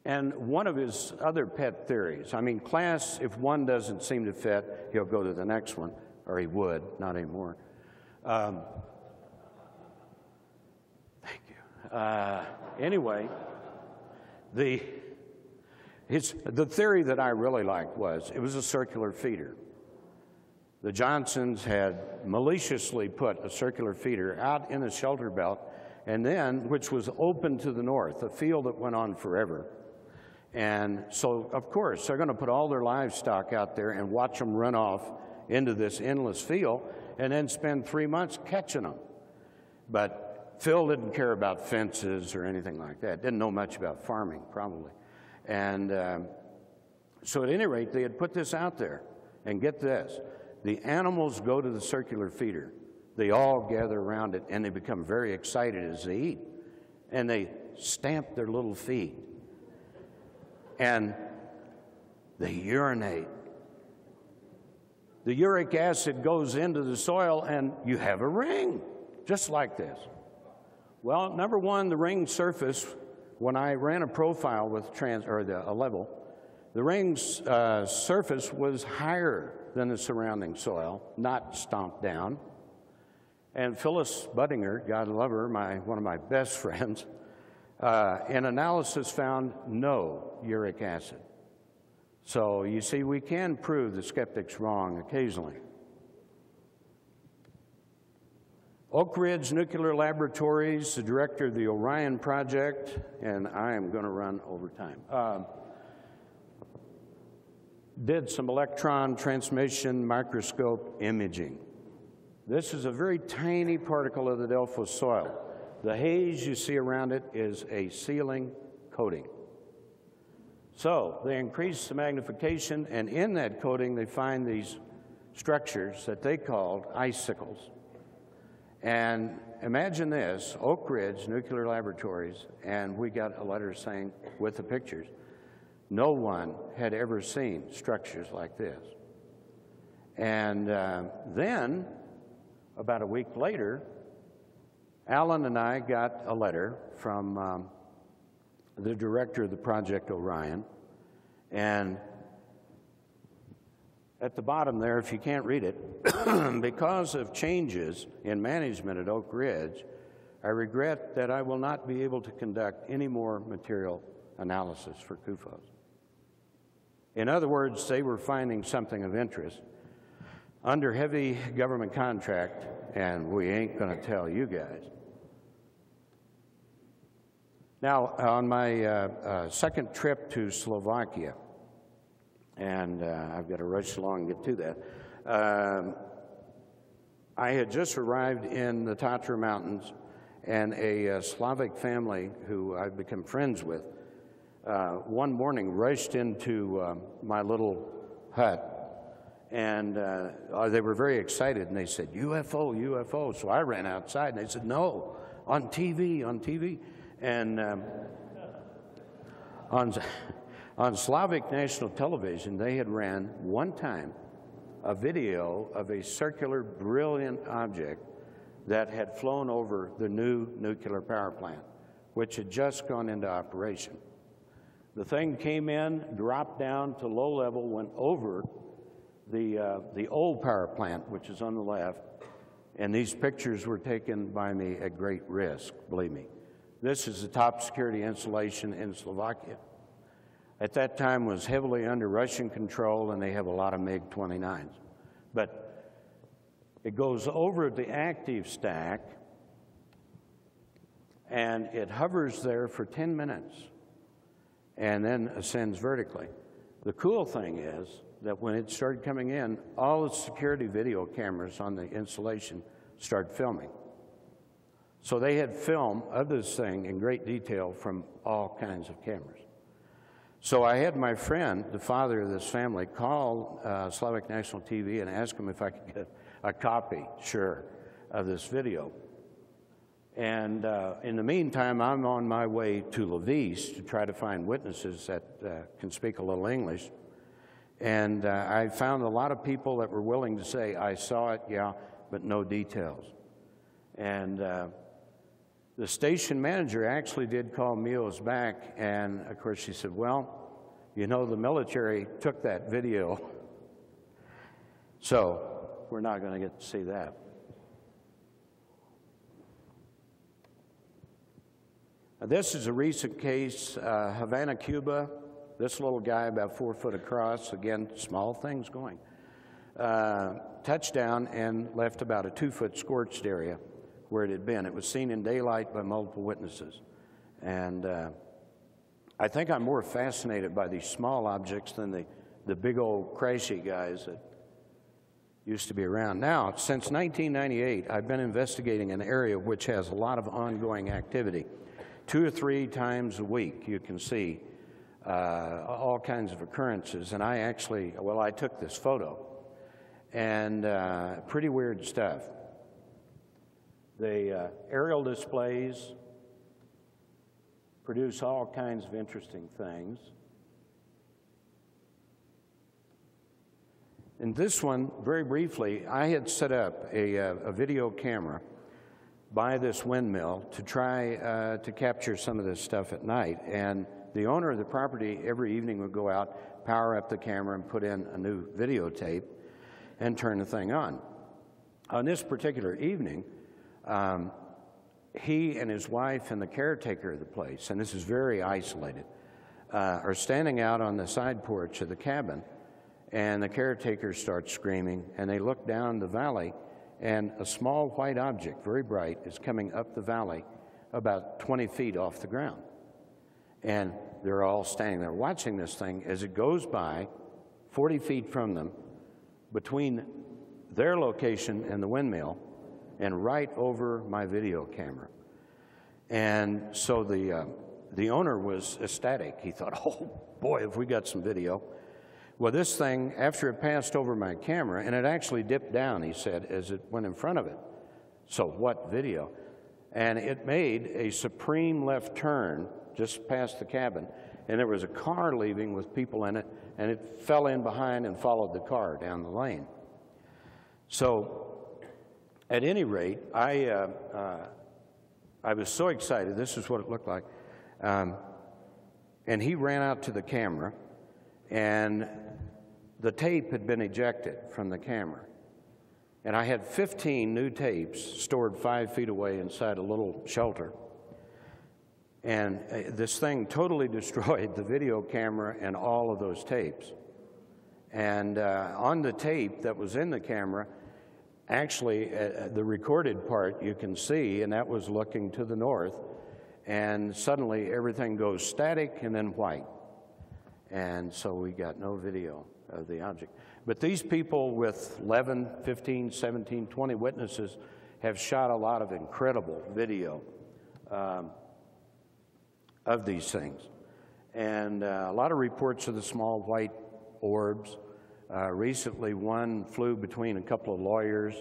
and one of his other pet theories, I mean, Klass, if one doesn't seem to fit, he'll go to the next one, or he would, not anymore. Um, thank you. Uh, anyway, the, his, the theory that I really liked was it was a circular feeder. The Johnsons had maliciously put a circular feeder out in a shelter belt, and then, which was open to the north, a field that went on forever. And so, of course, they're going to put all their livestock out there and watch them run off into this endless field and then spend three months catching them. But Phil didn't care about fences or anything like that, didn't know much about farming, probably. And um, so, at any rate, they had put this out there. And get this the animals go to the circular feeder, they all gather around it and they become very excited as they eat. And they stamp their little feet and they urinate. The uric acid goes into the soil, and you have a ring, just like this. Well, number one, the ring surface, when I ran a profile with trans, or the, a level, the ring's uh, surface was higher than the surrounding soil, not stomped down. And Phyllis Budinger, God love her, my, one of my best friends, uh, an analysis found no uric acid. So you see, we can prove the skeptics wrong occasionally. Oak Ridge Nuclear Laboratories, the director of the Orion Project, and I am going to run over time, uh, did some electron transmission microscope imaging. This is a very tiny particle of the Delphos soil. The haze you see around it is a sealing coating. So they increase the magnification, and in that coating, they find these structures that they called icicles. And imagine this Oak Ridge Nuclear Laboratories, and we got a letter saying, with the pictures, no one had ever seen structures like this. And uh, then, about a week later, Allen and I got a letter from um, the director of the Project Orion. And at the bottom there, if you can't read it, because of changes in management at Oak Ridge, I regret that I will not be able to conduct any more material analysis for CUFOS. In other words, they were finding something of interest under heavy government contract, and we ain't going to tell you guys. Now, on my uh, uh, second trip to Slovakia, and uh, I've got to rush along and get to that, um, I had just arrived in the Tatra Mountains, and a uh, Slavic family who I've become friends with uh, one morning rushed into uh, my little hut. And uh, they were very excited and they said ufo ufo so i ran outside and they said no on tv on tv and um, on, on Slavic national television, they had ran one time a video of a circular, brilliant object that had flown over the new nuclear power plant, which had just gone into operation. The thing came in, dropped down to low level, went over the, uh, the old power plant, which is on the left, and these pictures were taken by me at great risk, believe me. This is the top security installation in Slovakia. At that time was heavily under Russian control and they have a lot of MiG-29s. But it goes over the active stack and it hovers there for 10 minutes and then ascends vertically. The cool thing is that when it started coming in, all the security video cameras on the installation started filming. So they had film of this thing in great detail from all kinds of cameras. So I had my friend, the father of this family, call uh, Slavic National TV and ask him if I could get a copy, sure, of this video. And uh, in the meantime, I'm on my way to Levice to try to find witnesses that uh, can speak a little English. And uh, I found a lot of people that were willing to say, I saw it, yeah, but no details. And uh, the station manager actually did call Meos back, and of course she said, Well, you know, the military took that video, so we're not going to get to see that. This is a recent case, uh, Havana, Cuba. This little guy, about four foot across, again, small things going, uh, touchdown and left about a two foot scorched area where it had been. It was seen in daylight by multiple witnesses. And uh, I think I'm more fascinated by these small objects than the, the big old crashy guys that used to be around. Now, since 1998, I've been investigating an area which has a lot of ongoing activity. Two or three times a week, you can see uh, all kinds of occurrences. And I actually, well, I took this photo, and uh, pretty weird stuff the uh, aerial displays produce all kinds of interesting things. In this one, very briefly, I had set up a, uh, a video camera by this windmill to try uh, to capture some of this stuff at night. And the owner of the property every evening would go out, power up the camera, and put in a new videotape and turn the thing on. On this particular evening, um, he and his wife and the caretaker of the place, and this is very isolated, uh, are standing out on the side porch of the cabin, and the caretaker starts screaming, and they look down the valley, and a small white object, very bright, is coming up the valley about 20 feet off the ground. And they're all standing there watching this thing as it goes by 40 feet from them, between their location and the windmill, and right over my video camera. And so the, uh, the owner was ecstatic. He thought, oh boy, have we got some video. Well, this thing, after it passed over my camera, and it actually dipped down, he said, as it went in front of it. So, what video? And it made a supreme left turn just past the cabin, and there was a car leaving with people in it, and it fell in behind and followed the car down the lane. So, at any rate, I, uh, uh, I was so excited. This is what it looked like. Um, and he ran out to the camera, and the tape had been ejected from the camera. And I had 15 new tapes stored five feet away inside a little shelter. And uh, this thing totally destroyed the video camera and all of those tapes. And uh, on the tape that was in the camera, actually, uh, the recorded part you can see, and that was looking to the north. And suddenly everything goes static and then white. And so we got no video of the object. But these people with 11, 15, 17, 20 witnesses have shot a lot of incredible video um, of these things. And uh, a lot of reports of the small white orbs. Uh, recently, one flew between a couple of lawyers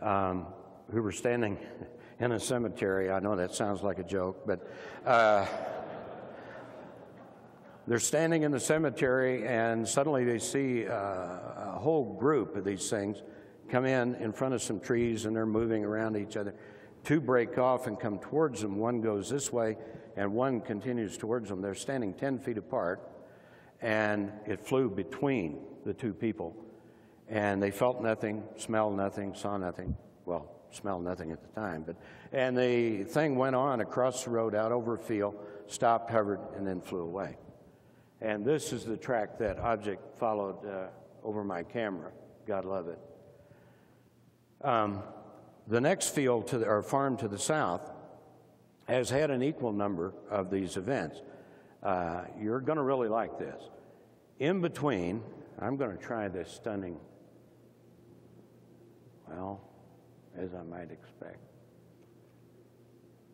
um, who were standing in a cemetery. I know that sounds like a joke, but uh, they're standing in the cemetery, and suddenly they see uh, a whole group of these things come in in front of some trees, and they're moving around each other. Two break off and come towards them. One goes this way, and one continues towards them. They're standing 10 feet apart, and it flew between the two people. And they felt nothing, smelled nothing, saw nothing. Well, smelled nothing at the time. But, and the thing went on across the road out over a field, stopped, hovered, and then flew away. And this is the track that object followed uh, over my camera. God love it. Um, the next field to the, or farm to the south has had an equal number of these events. Uh, you're going to really like this. In between, I'm going to try this stunning, well, as I might expect.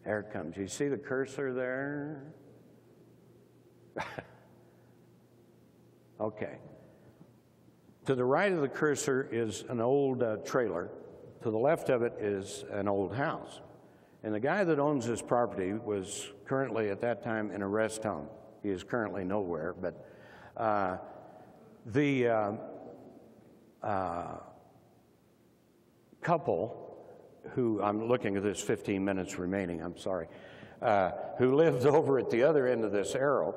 There it comes. You see the cursor there? okay. To the right of the cursor is an old uh, trailer. To the left of it is an old house. And the guy that owns this property was currently, at that time, in a rest home. He is currently nowhere, but uh, the uh, uh, couple who, I'm looking at this 15 minutes remaining, I'm sorry, uh, who lived over at the other end of this arrow.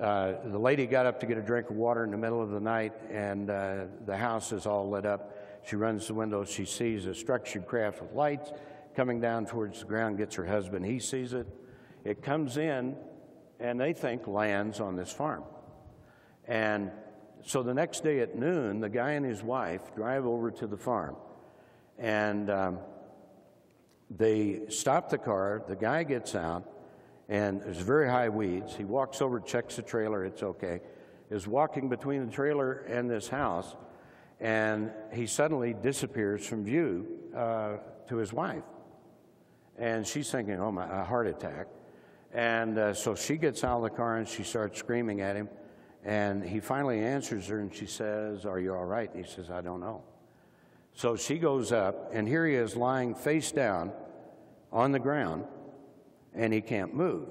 Uh, the lady got up to get a drink of water in the middle of the night, and uh, the house is all lit up. She runs the window, she sees a structured craft with lights coming down towards the ground, gets her husband, he sees it. It comes in, and they think lands on this farm. And so the next day at noon, the guy and his wife drive over to the farm. And um, they stop the car. The guy gets out, and there's very high weeds. He walks over, checks the trailer, it's okay. Is walking between the trailer and this house, and he suddenly disappears from view uh, to his wife. And she's thinking, oh, my, a heart attack. And uh, so she gets out of the car and she starts screaming at him. And he finally answers her and she says, Are you all right? And he says, I don't know. So she goes up, and here he is lying face down on the ground, and he can't move.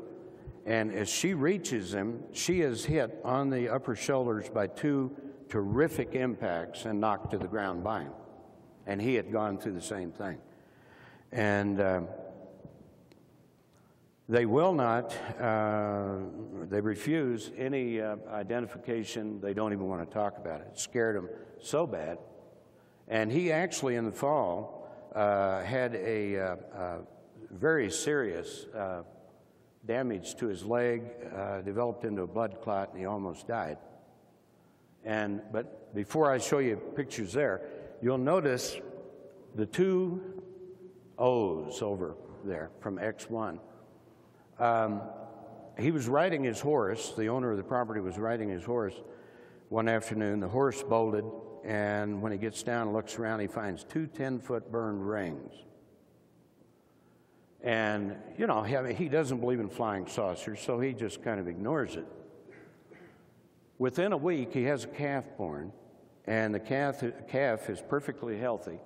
And as she reaches him, she is hit on the upper shoulders by two terrific impacts and knocked to the ground by him. And he had gone through the same thing. And uh, They will not, uh, they refuse any uh, identification. They don't even want to talk about it. It scared him so bad. And he actually, in the fall, uh, had a uh, uh, very serious uh, damage to his leg, uh, developed into a blood clot, and he almost died. And, but before I show you pictures there, you'll notice the two O's over there from X1. Um, he was riding his horse, the owner of the property was riding his horse one afternoon. The horse bolted, and when he gets down and looks around, he finds two 10 foot burned rings. And, you know, he doesn't believe in flying saucers, so he just kind of ignores it. Within a week, he has a calf born, and the calf, calf is perfectly healthy,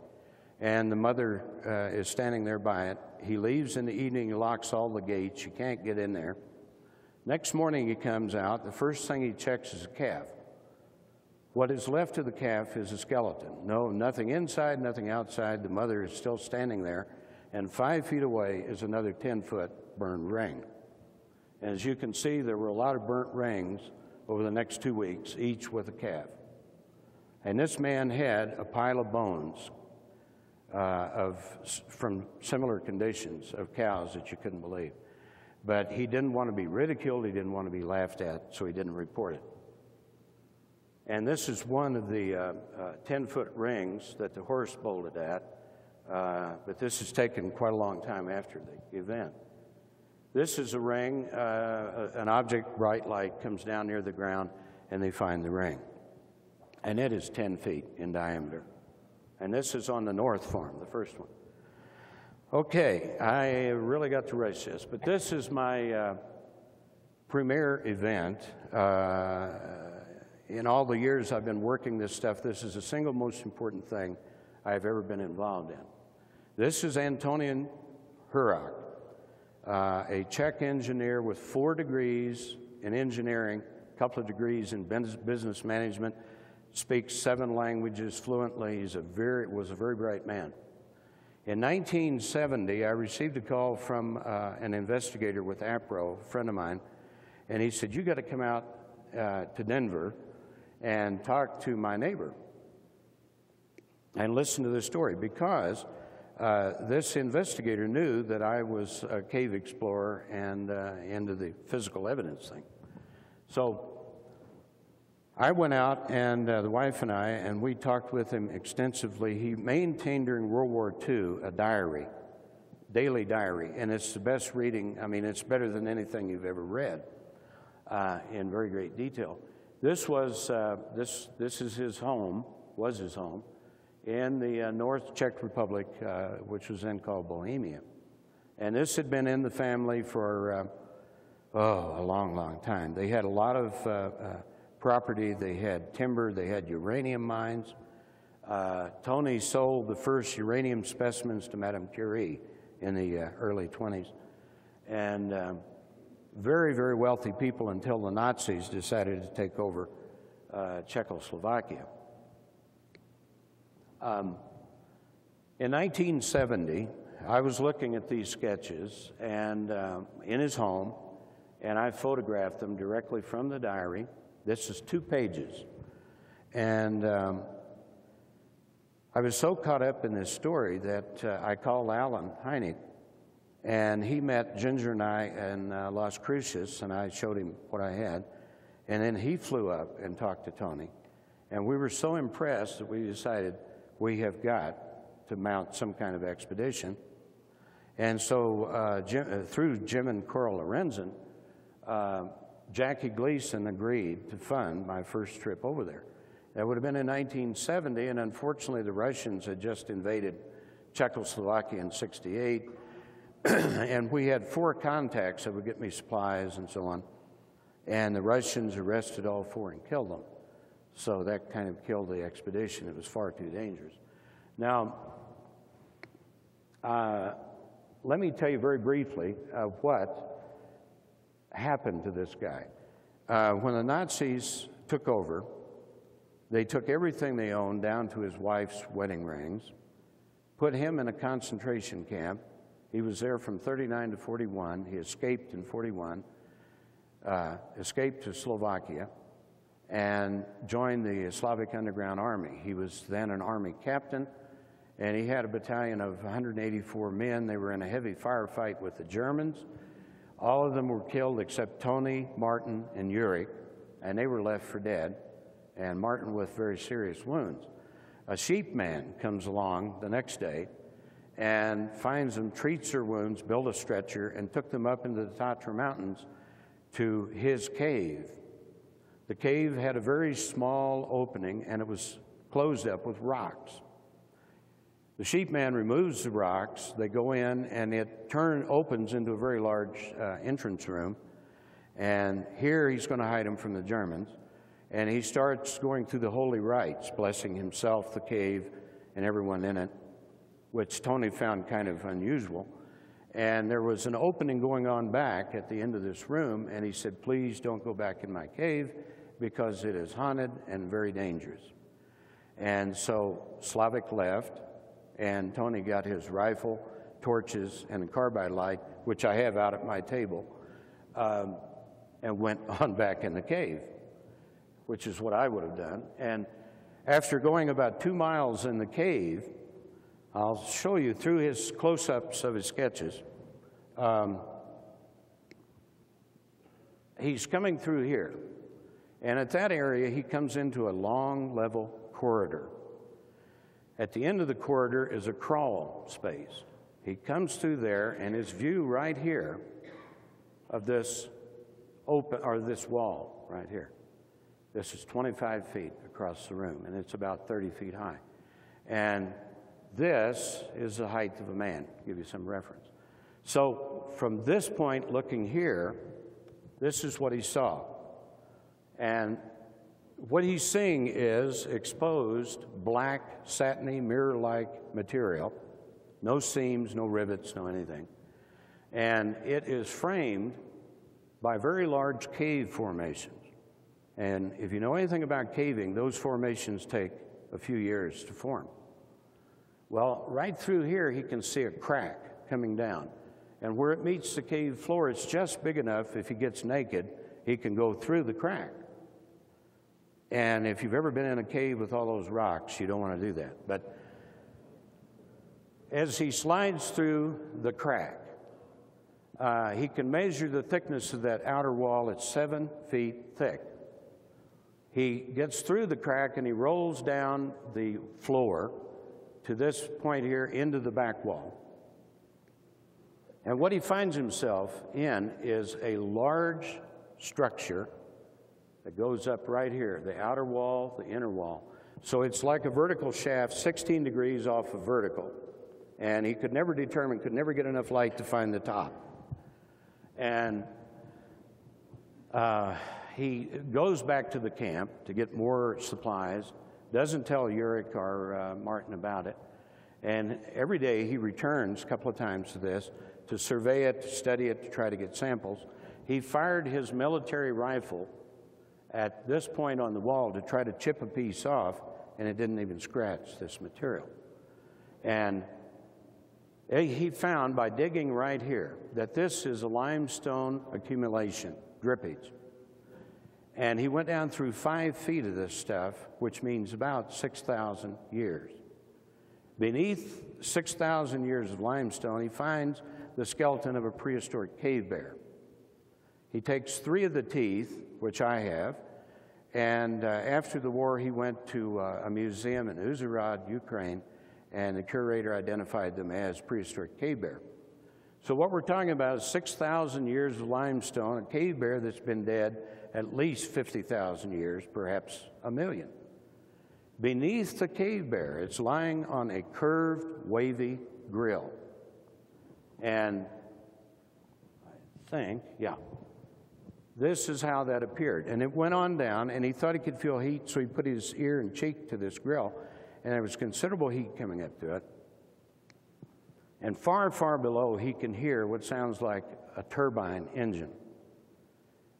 and the mother uh, is standing there by it. He leaves in the evening, he locks all the gates, you can't get in there. Next morning, he comes out. The first thing he checks is a calf. What is left of the calf is a skeleton. No, nothing inside, nothing outside. The mother is still standing there and five feet away is another 10 foot burned ring. And as you can see, there were a lot of burnt rings over the next two weeks, each with a calf. And this man had a pile of bones uh, of, from similar conditions of cows that you couldn't believe. But he didn't want to be ridiculed, he didn't want to be laughed at, so he didn't report it. And this is one of the uh, uh, 10 foot rings that the horse bolted at. Uh, but this has taken quite a long time after the event. This is a ring, uh, an object, bright light, comes down near the ground, and they find the ring. And it is 10 feet in diameter. And this is on the North Farm, the first one. Okay, I really got to rush this, but this is my uh, premier event. Uh, in all the years I've been working this stuff, this is the single most important thing I've ever been involved in. This is Antonin Horak, uh, a Czech engineer with four degrees in engineering, a couple of degrees in business management, speaks seven languages fluently. He's a very, was a very bright man. In 1970, I received a call from uh, an investigator with APRO, a friend of mine, and he said, You got to come out uh, to Denver and talk to my neighbor and listen to this story because uh, this investigator knew that I was a cave explorer and uh, into the physical evidence thing. So I went out, and uh, the wife and I, and we talked with him extensively. He maintained during World War II a diary, daily diary, and it's the best reading. I mean, it's better than anything you've ever read uh, in very great detail. This was uh, this this is his home, was his home in the uh, North Czech Republic, uh, which was then called Bohemia. And this had been in the family for, uh, oh, a long, long time. They had a lot of uh, uh, property. They had timber. They had uranium mines. Uh, Tony sold the first uranium specimens to Madame Curie in the early 20s. And very, very wealthy people until the Nazis decided to take over Czechoslovakia. Um, in 1970, I was looking at these sketches and uh, in his home, and I photographed them directly from the diary. This is two pages. And um, I was so caught up in this story that uh, I called Allen Hynek, and he met Ginger and I in uh, Las Cruces, and I showed him what I had. And then he flew up and talked to Tony. And we were so impressed that we decided we have got to mount some kind of expedition. And so uh, Jim, uh, through Jim and Coral Lorenzen, uh, Jackie Gleason agreed to fund my first trip over there. That would have been in 1970, and unfortunately the Russians had just invaded Czechoslovakia in 68. and we had four contacts that would get me supplies and so on. And the Russians arrested all four and killed them. So that kind of killed the expedition. It was far too dangerous. Now, uh, let me tell you very briefly of what happened to this guy. Uh, when the Nazis took over, they took everything they owned down to his wife's wedding rings, put him in a concentration camp, He was there from 39 to 41. He escaped in 41, uh, escaped to Slovakia, and joined the Slavic Underground Army. He was then an Army captain, and he had a battalion of 184 men. They were in a heavy firefight with the Germans. All of them were killed except Tony, Martin, and Yuri, and they were left for dead, and Martin with very serious wounds. A sheep man comes along the next day and finds them, treats their wounds, built a stretcher, and took them up into the Tatra Mountains to his cave. The cave had a very small opening and it was closed up with rocks. The sheepman removes the rocks, they go in, and it turn, opens into a very large uh, entrance room. And here he's going to hide them from the Germans. And he starts going through the holy rites, blessing himself, the cave, and everyone in it, which Tony found kind of unusual. And there was an opening going on back at the end of this room, and he said, Please don't go back in my cave because it is haunted and very dangerous. And so Slavic left, and Tony got his rifle, torches, and a carbide light, which I have out at my table, um, and went on back in the cave, which is what I would have done. And after going about two miles in the cave, I'll show you through his close ups of his sketches. Um, he's coming through here. And at that area, he comes into a long, level corridor. At the end of the corridor is a crawl space. He comes through there, and his view right here of this open or this wall right here. This is 25 feet across the room, and it's about 30 feet high. And this is the height of a man, give you some reference. So from this point looking here, this is what he saw. And what he's seeing is exposed black, satiny, mirror like material, no seams, no rivets, no anything. And it is framed by very large cave formations. And if you know anything about caving, those formations take a few years to form. Well, right through here, he can see a crack coming down. And where it meets the cave floor, it's just big enough if he gets naked, he can go through the crack. And if you've ever been in a cave with all those rocks, you don't want to do that. But as he slides through the crack, uh, he can measure the thickness of that outer wall. It's seven feet thick. He gets through the crack and he rolls down the floor to this point here into the back wall. And what he finds himself in is a large structure that goes up right here the outer wall, the inner wall. So it's like a vertical shaft, 16 degrees off of vertical. And he could never determine, could never get enough light to find the top. And uh, he goes back to the camp to get more supplies, doesn't tell Yurik or uh, Martin about it. And every day he returns a couple of times to this to survey it, to study it, to try to get samples. He fired his military rifle at this point on the wall to try to chip a piece off, and it didn't even scratch this material. And he found by digging right here that this is a limestone accumulation, drippage. And he went down through five feet of this stuff, which means about 6,000 years. Beneath 6,000 years of limestone, he finds the skeleton of a prehistoric cave bear. He takes three of the teeth, which I have, and uh, after the war, he went to uh, a museum in Uzhhorod, Ukraine, and the curator identified them as prehistoric cave bear. So what we're talking about is 6,000 years of limestone, a cave bear that's been dead at least 50,000 years, perhaps a million. Beneath the cave bear, it's lying on a curved, wavy grill. And I think, yeah, this is how that appeared. And it went on down, and he thought he could feel heat, so he put his ear and cheek to this grill, and there was considerable heat coming up to it. And far, far below, he can hear what sounds like a turbine engine.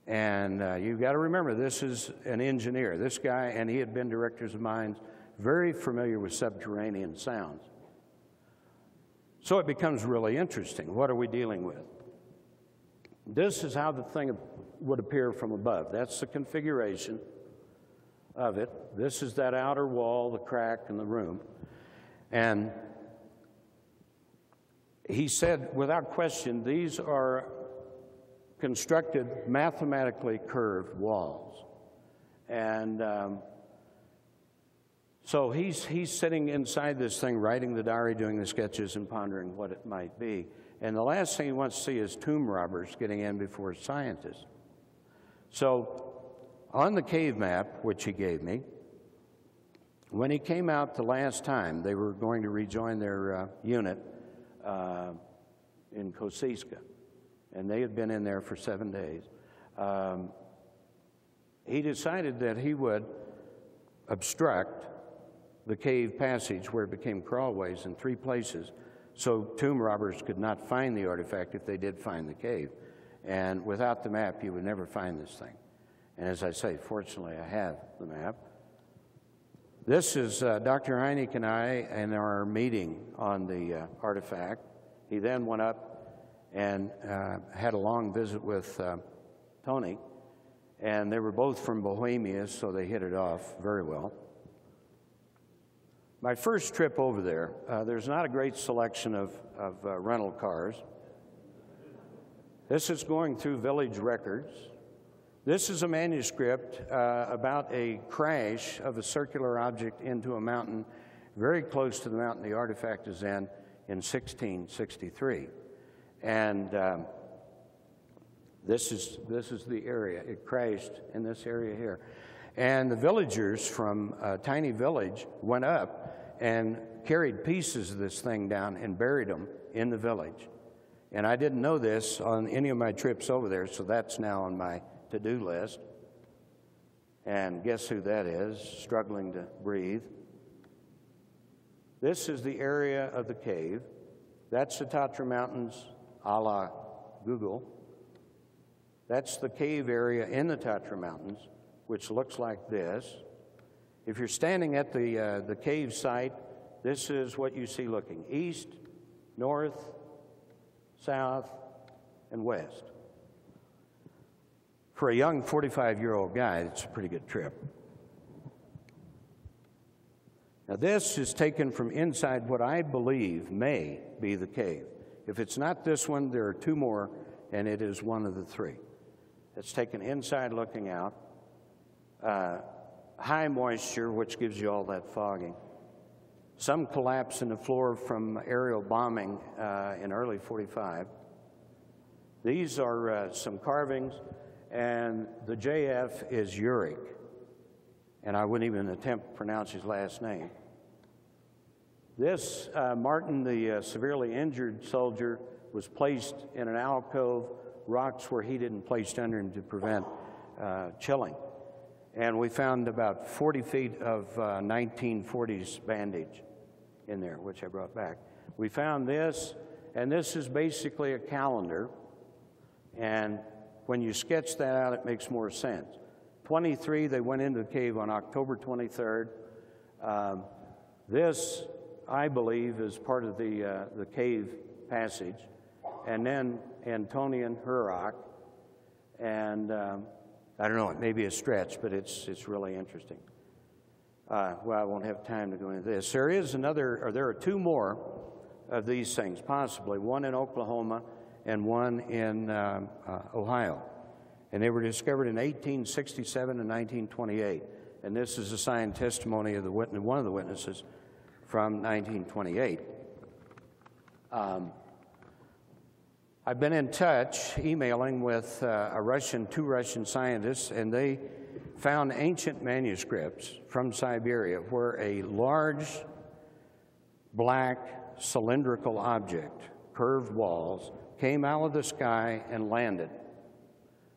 And uh, you've got to remember, this is an engineer. This guy, and he had been directors of mines, very familiar with subterranean sounds. So it becomes really interesting. What are we dealing with? This is how the thing would appear from above. That's the configuration of it. This is that outer wall, the crack in the room. And he said, without question, these are constructed mathematically curved walls. And um, so he's, he's sitting inside this thing, writing the diary, doing the sketches, and pondering what it might be. And the last thing he wants to see is tomb robbers getting in before scientists. So on the cave map, which he gave me, when he came out the last time, they were going to rejoin their uh, unit uh, in Kosciuszko, and they had been in there for seven days. Um, he decided that he would obstruct the cave passage where it became crawlways in three places so tomb robbers could not find the artifact if they did find the cave. And without the map, you would never find this thing. And as I say, fortunately, I have the map. This is uh, Dr. Hynek and I in our meeting on the uh, artifact. He then went up and uh, had a long visit with uh, Tony, and they were both from Bohemia, so they hit it off very well. My first trip over there, uh, there's not a great selection of, of uh, rental cars. This is going through village records. This is a manuscript uh, about a crash of a circular object into a mountain very close to the mountain the artifact is in in 1663. And um, this, is, this is the area. It crashed in this area here. And the villagers from a tiny village went up and carried pieces of this thing down and buried them in the village. And I didn't know this on any of my trips over there, so that's now on my to do list. And guess who that is, struggling to breathe? This is the area of the cave. That's the Tatra Mountains a la Google. That's the cave area in the Tatra Mountains, which looks like this. If you're standing at the, uh, the cave site, this is what you see looking east, north, south, and west. For a young 45 year old guy, it's a pretty good trip. Now, this is taken from inside what I believe may be the cave. If it's not this one, there are two more, and it is one of the three. It's taken inside looking out. Uh, high moisture, which gives you all that fogging. Some collapse in the floor from aerial bombing uh, in early 45. These are uh, some carvings, and the JF is Uric, and I wouldn't even attempt to pronounce his last name. This, uh, Martin, the uh, severely injured soldier, was placed in an alcove, rocks were heated and placed under him to prevent uh, chilling. And we found about 40 feet of uh, 1940s bandage in there, which I brought back. We found this, and this is basically a calendar. And when you sketch that out, it makes more sense. 23, they went into the cave on October 23rd. Um, this, I believe, is part of the, uh, the cave passage. And then Antonin Horak. And um, I don't know, it may be a stretch, but it's, it's really interesting. Uh, well, I won't have time to go into this. There is another, or there are two more of these things, possibly, one in Oklahoma and one in uh, uh, Ohio. And they were discovered in 1867 and 1928. And this is a signed testimony of the witness, one of the witnesses from 1928. Um, I've been in touch, emailing with uh, a Russian, two Russian scientists, and they found ancient manuscripts from Siberia where a large black cylindrical object, curved walls, came out of the sky and landed.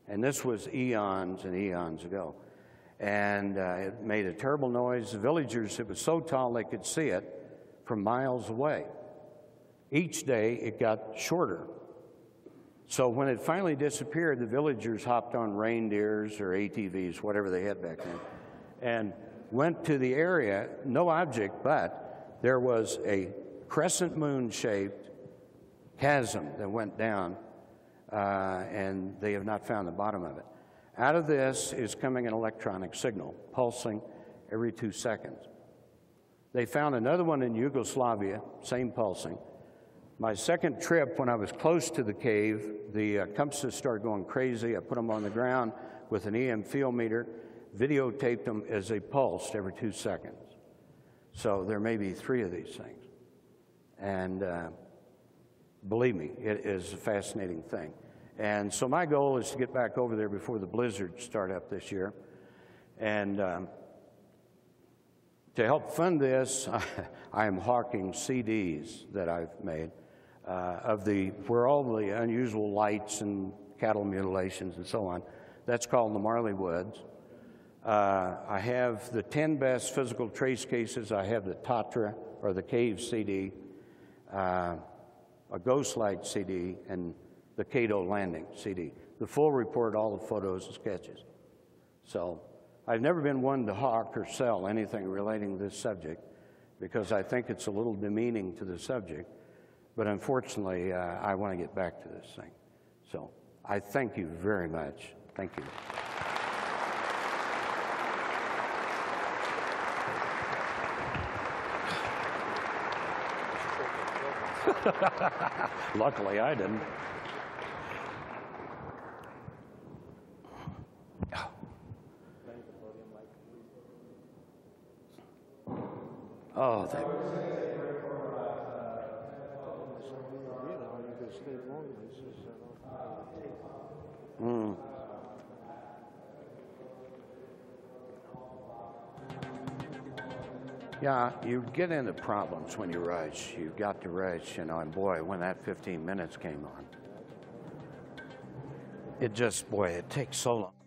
And this was eons and eons ago. And uh, it made a terrible noise. The villagers, it was so tall they could see it from miles away. Each day it got shorter so when it finally disappeared, the villagers hopped on reindeers or ATVs, whatever they had back then, and went to the area, no object, but there was a crescent moon shaped chasm that went down, uh, and they have not found the bottom of it. Out of this is coming an electronic signal, pulsing every two seconds. They found another one in Yugoslavia, same pulsing. My second trip, when I was close to the cave, the uh, compasses started going crazy. I put them on the ground with an EM field meter, videotaped them as they pulsed every two seconds. So there may be three of these things. And uh, believe me, it is a fascinating thing. And so my goal is to get back over there before the blizzards start up this year. And um, to help fund this, I am hawking CDs that I've made of the where all the unusual lights and cattle mutilations and so on. That's called the Marley Woods. Uh, I have the 10 best physical trace cases. I have the Tatra or the Cave CD, uh, a Ghost Light CD, and the Cato Landing CD. The full report, all the photos and sketches. So I've never been one to hawk or sell anything relating to this subject because I think it's a little demeaning to the subject. But unfortunately, uh, I want to get back to this thing. So I thank you very much. Thank you. Luckily, I didn't. Oh, Yeah, you get into problems when you rush. You've got to rush, you know, and boy, when that 15 minutes came on, it just, boy, it takes so long.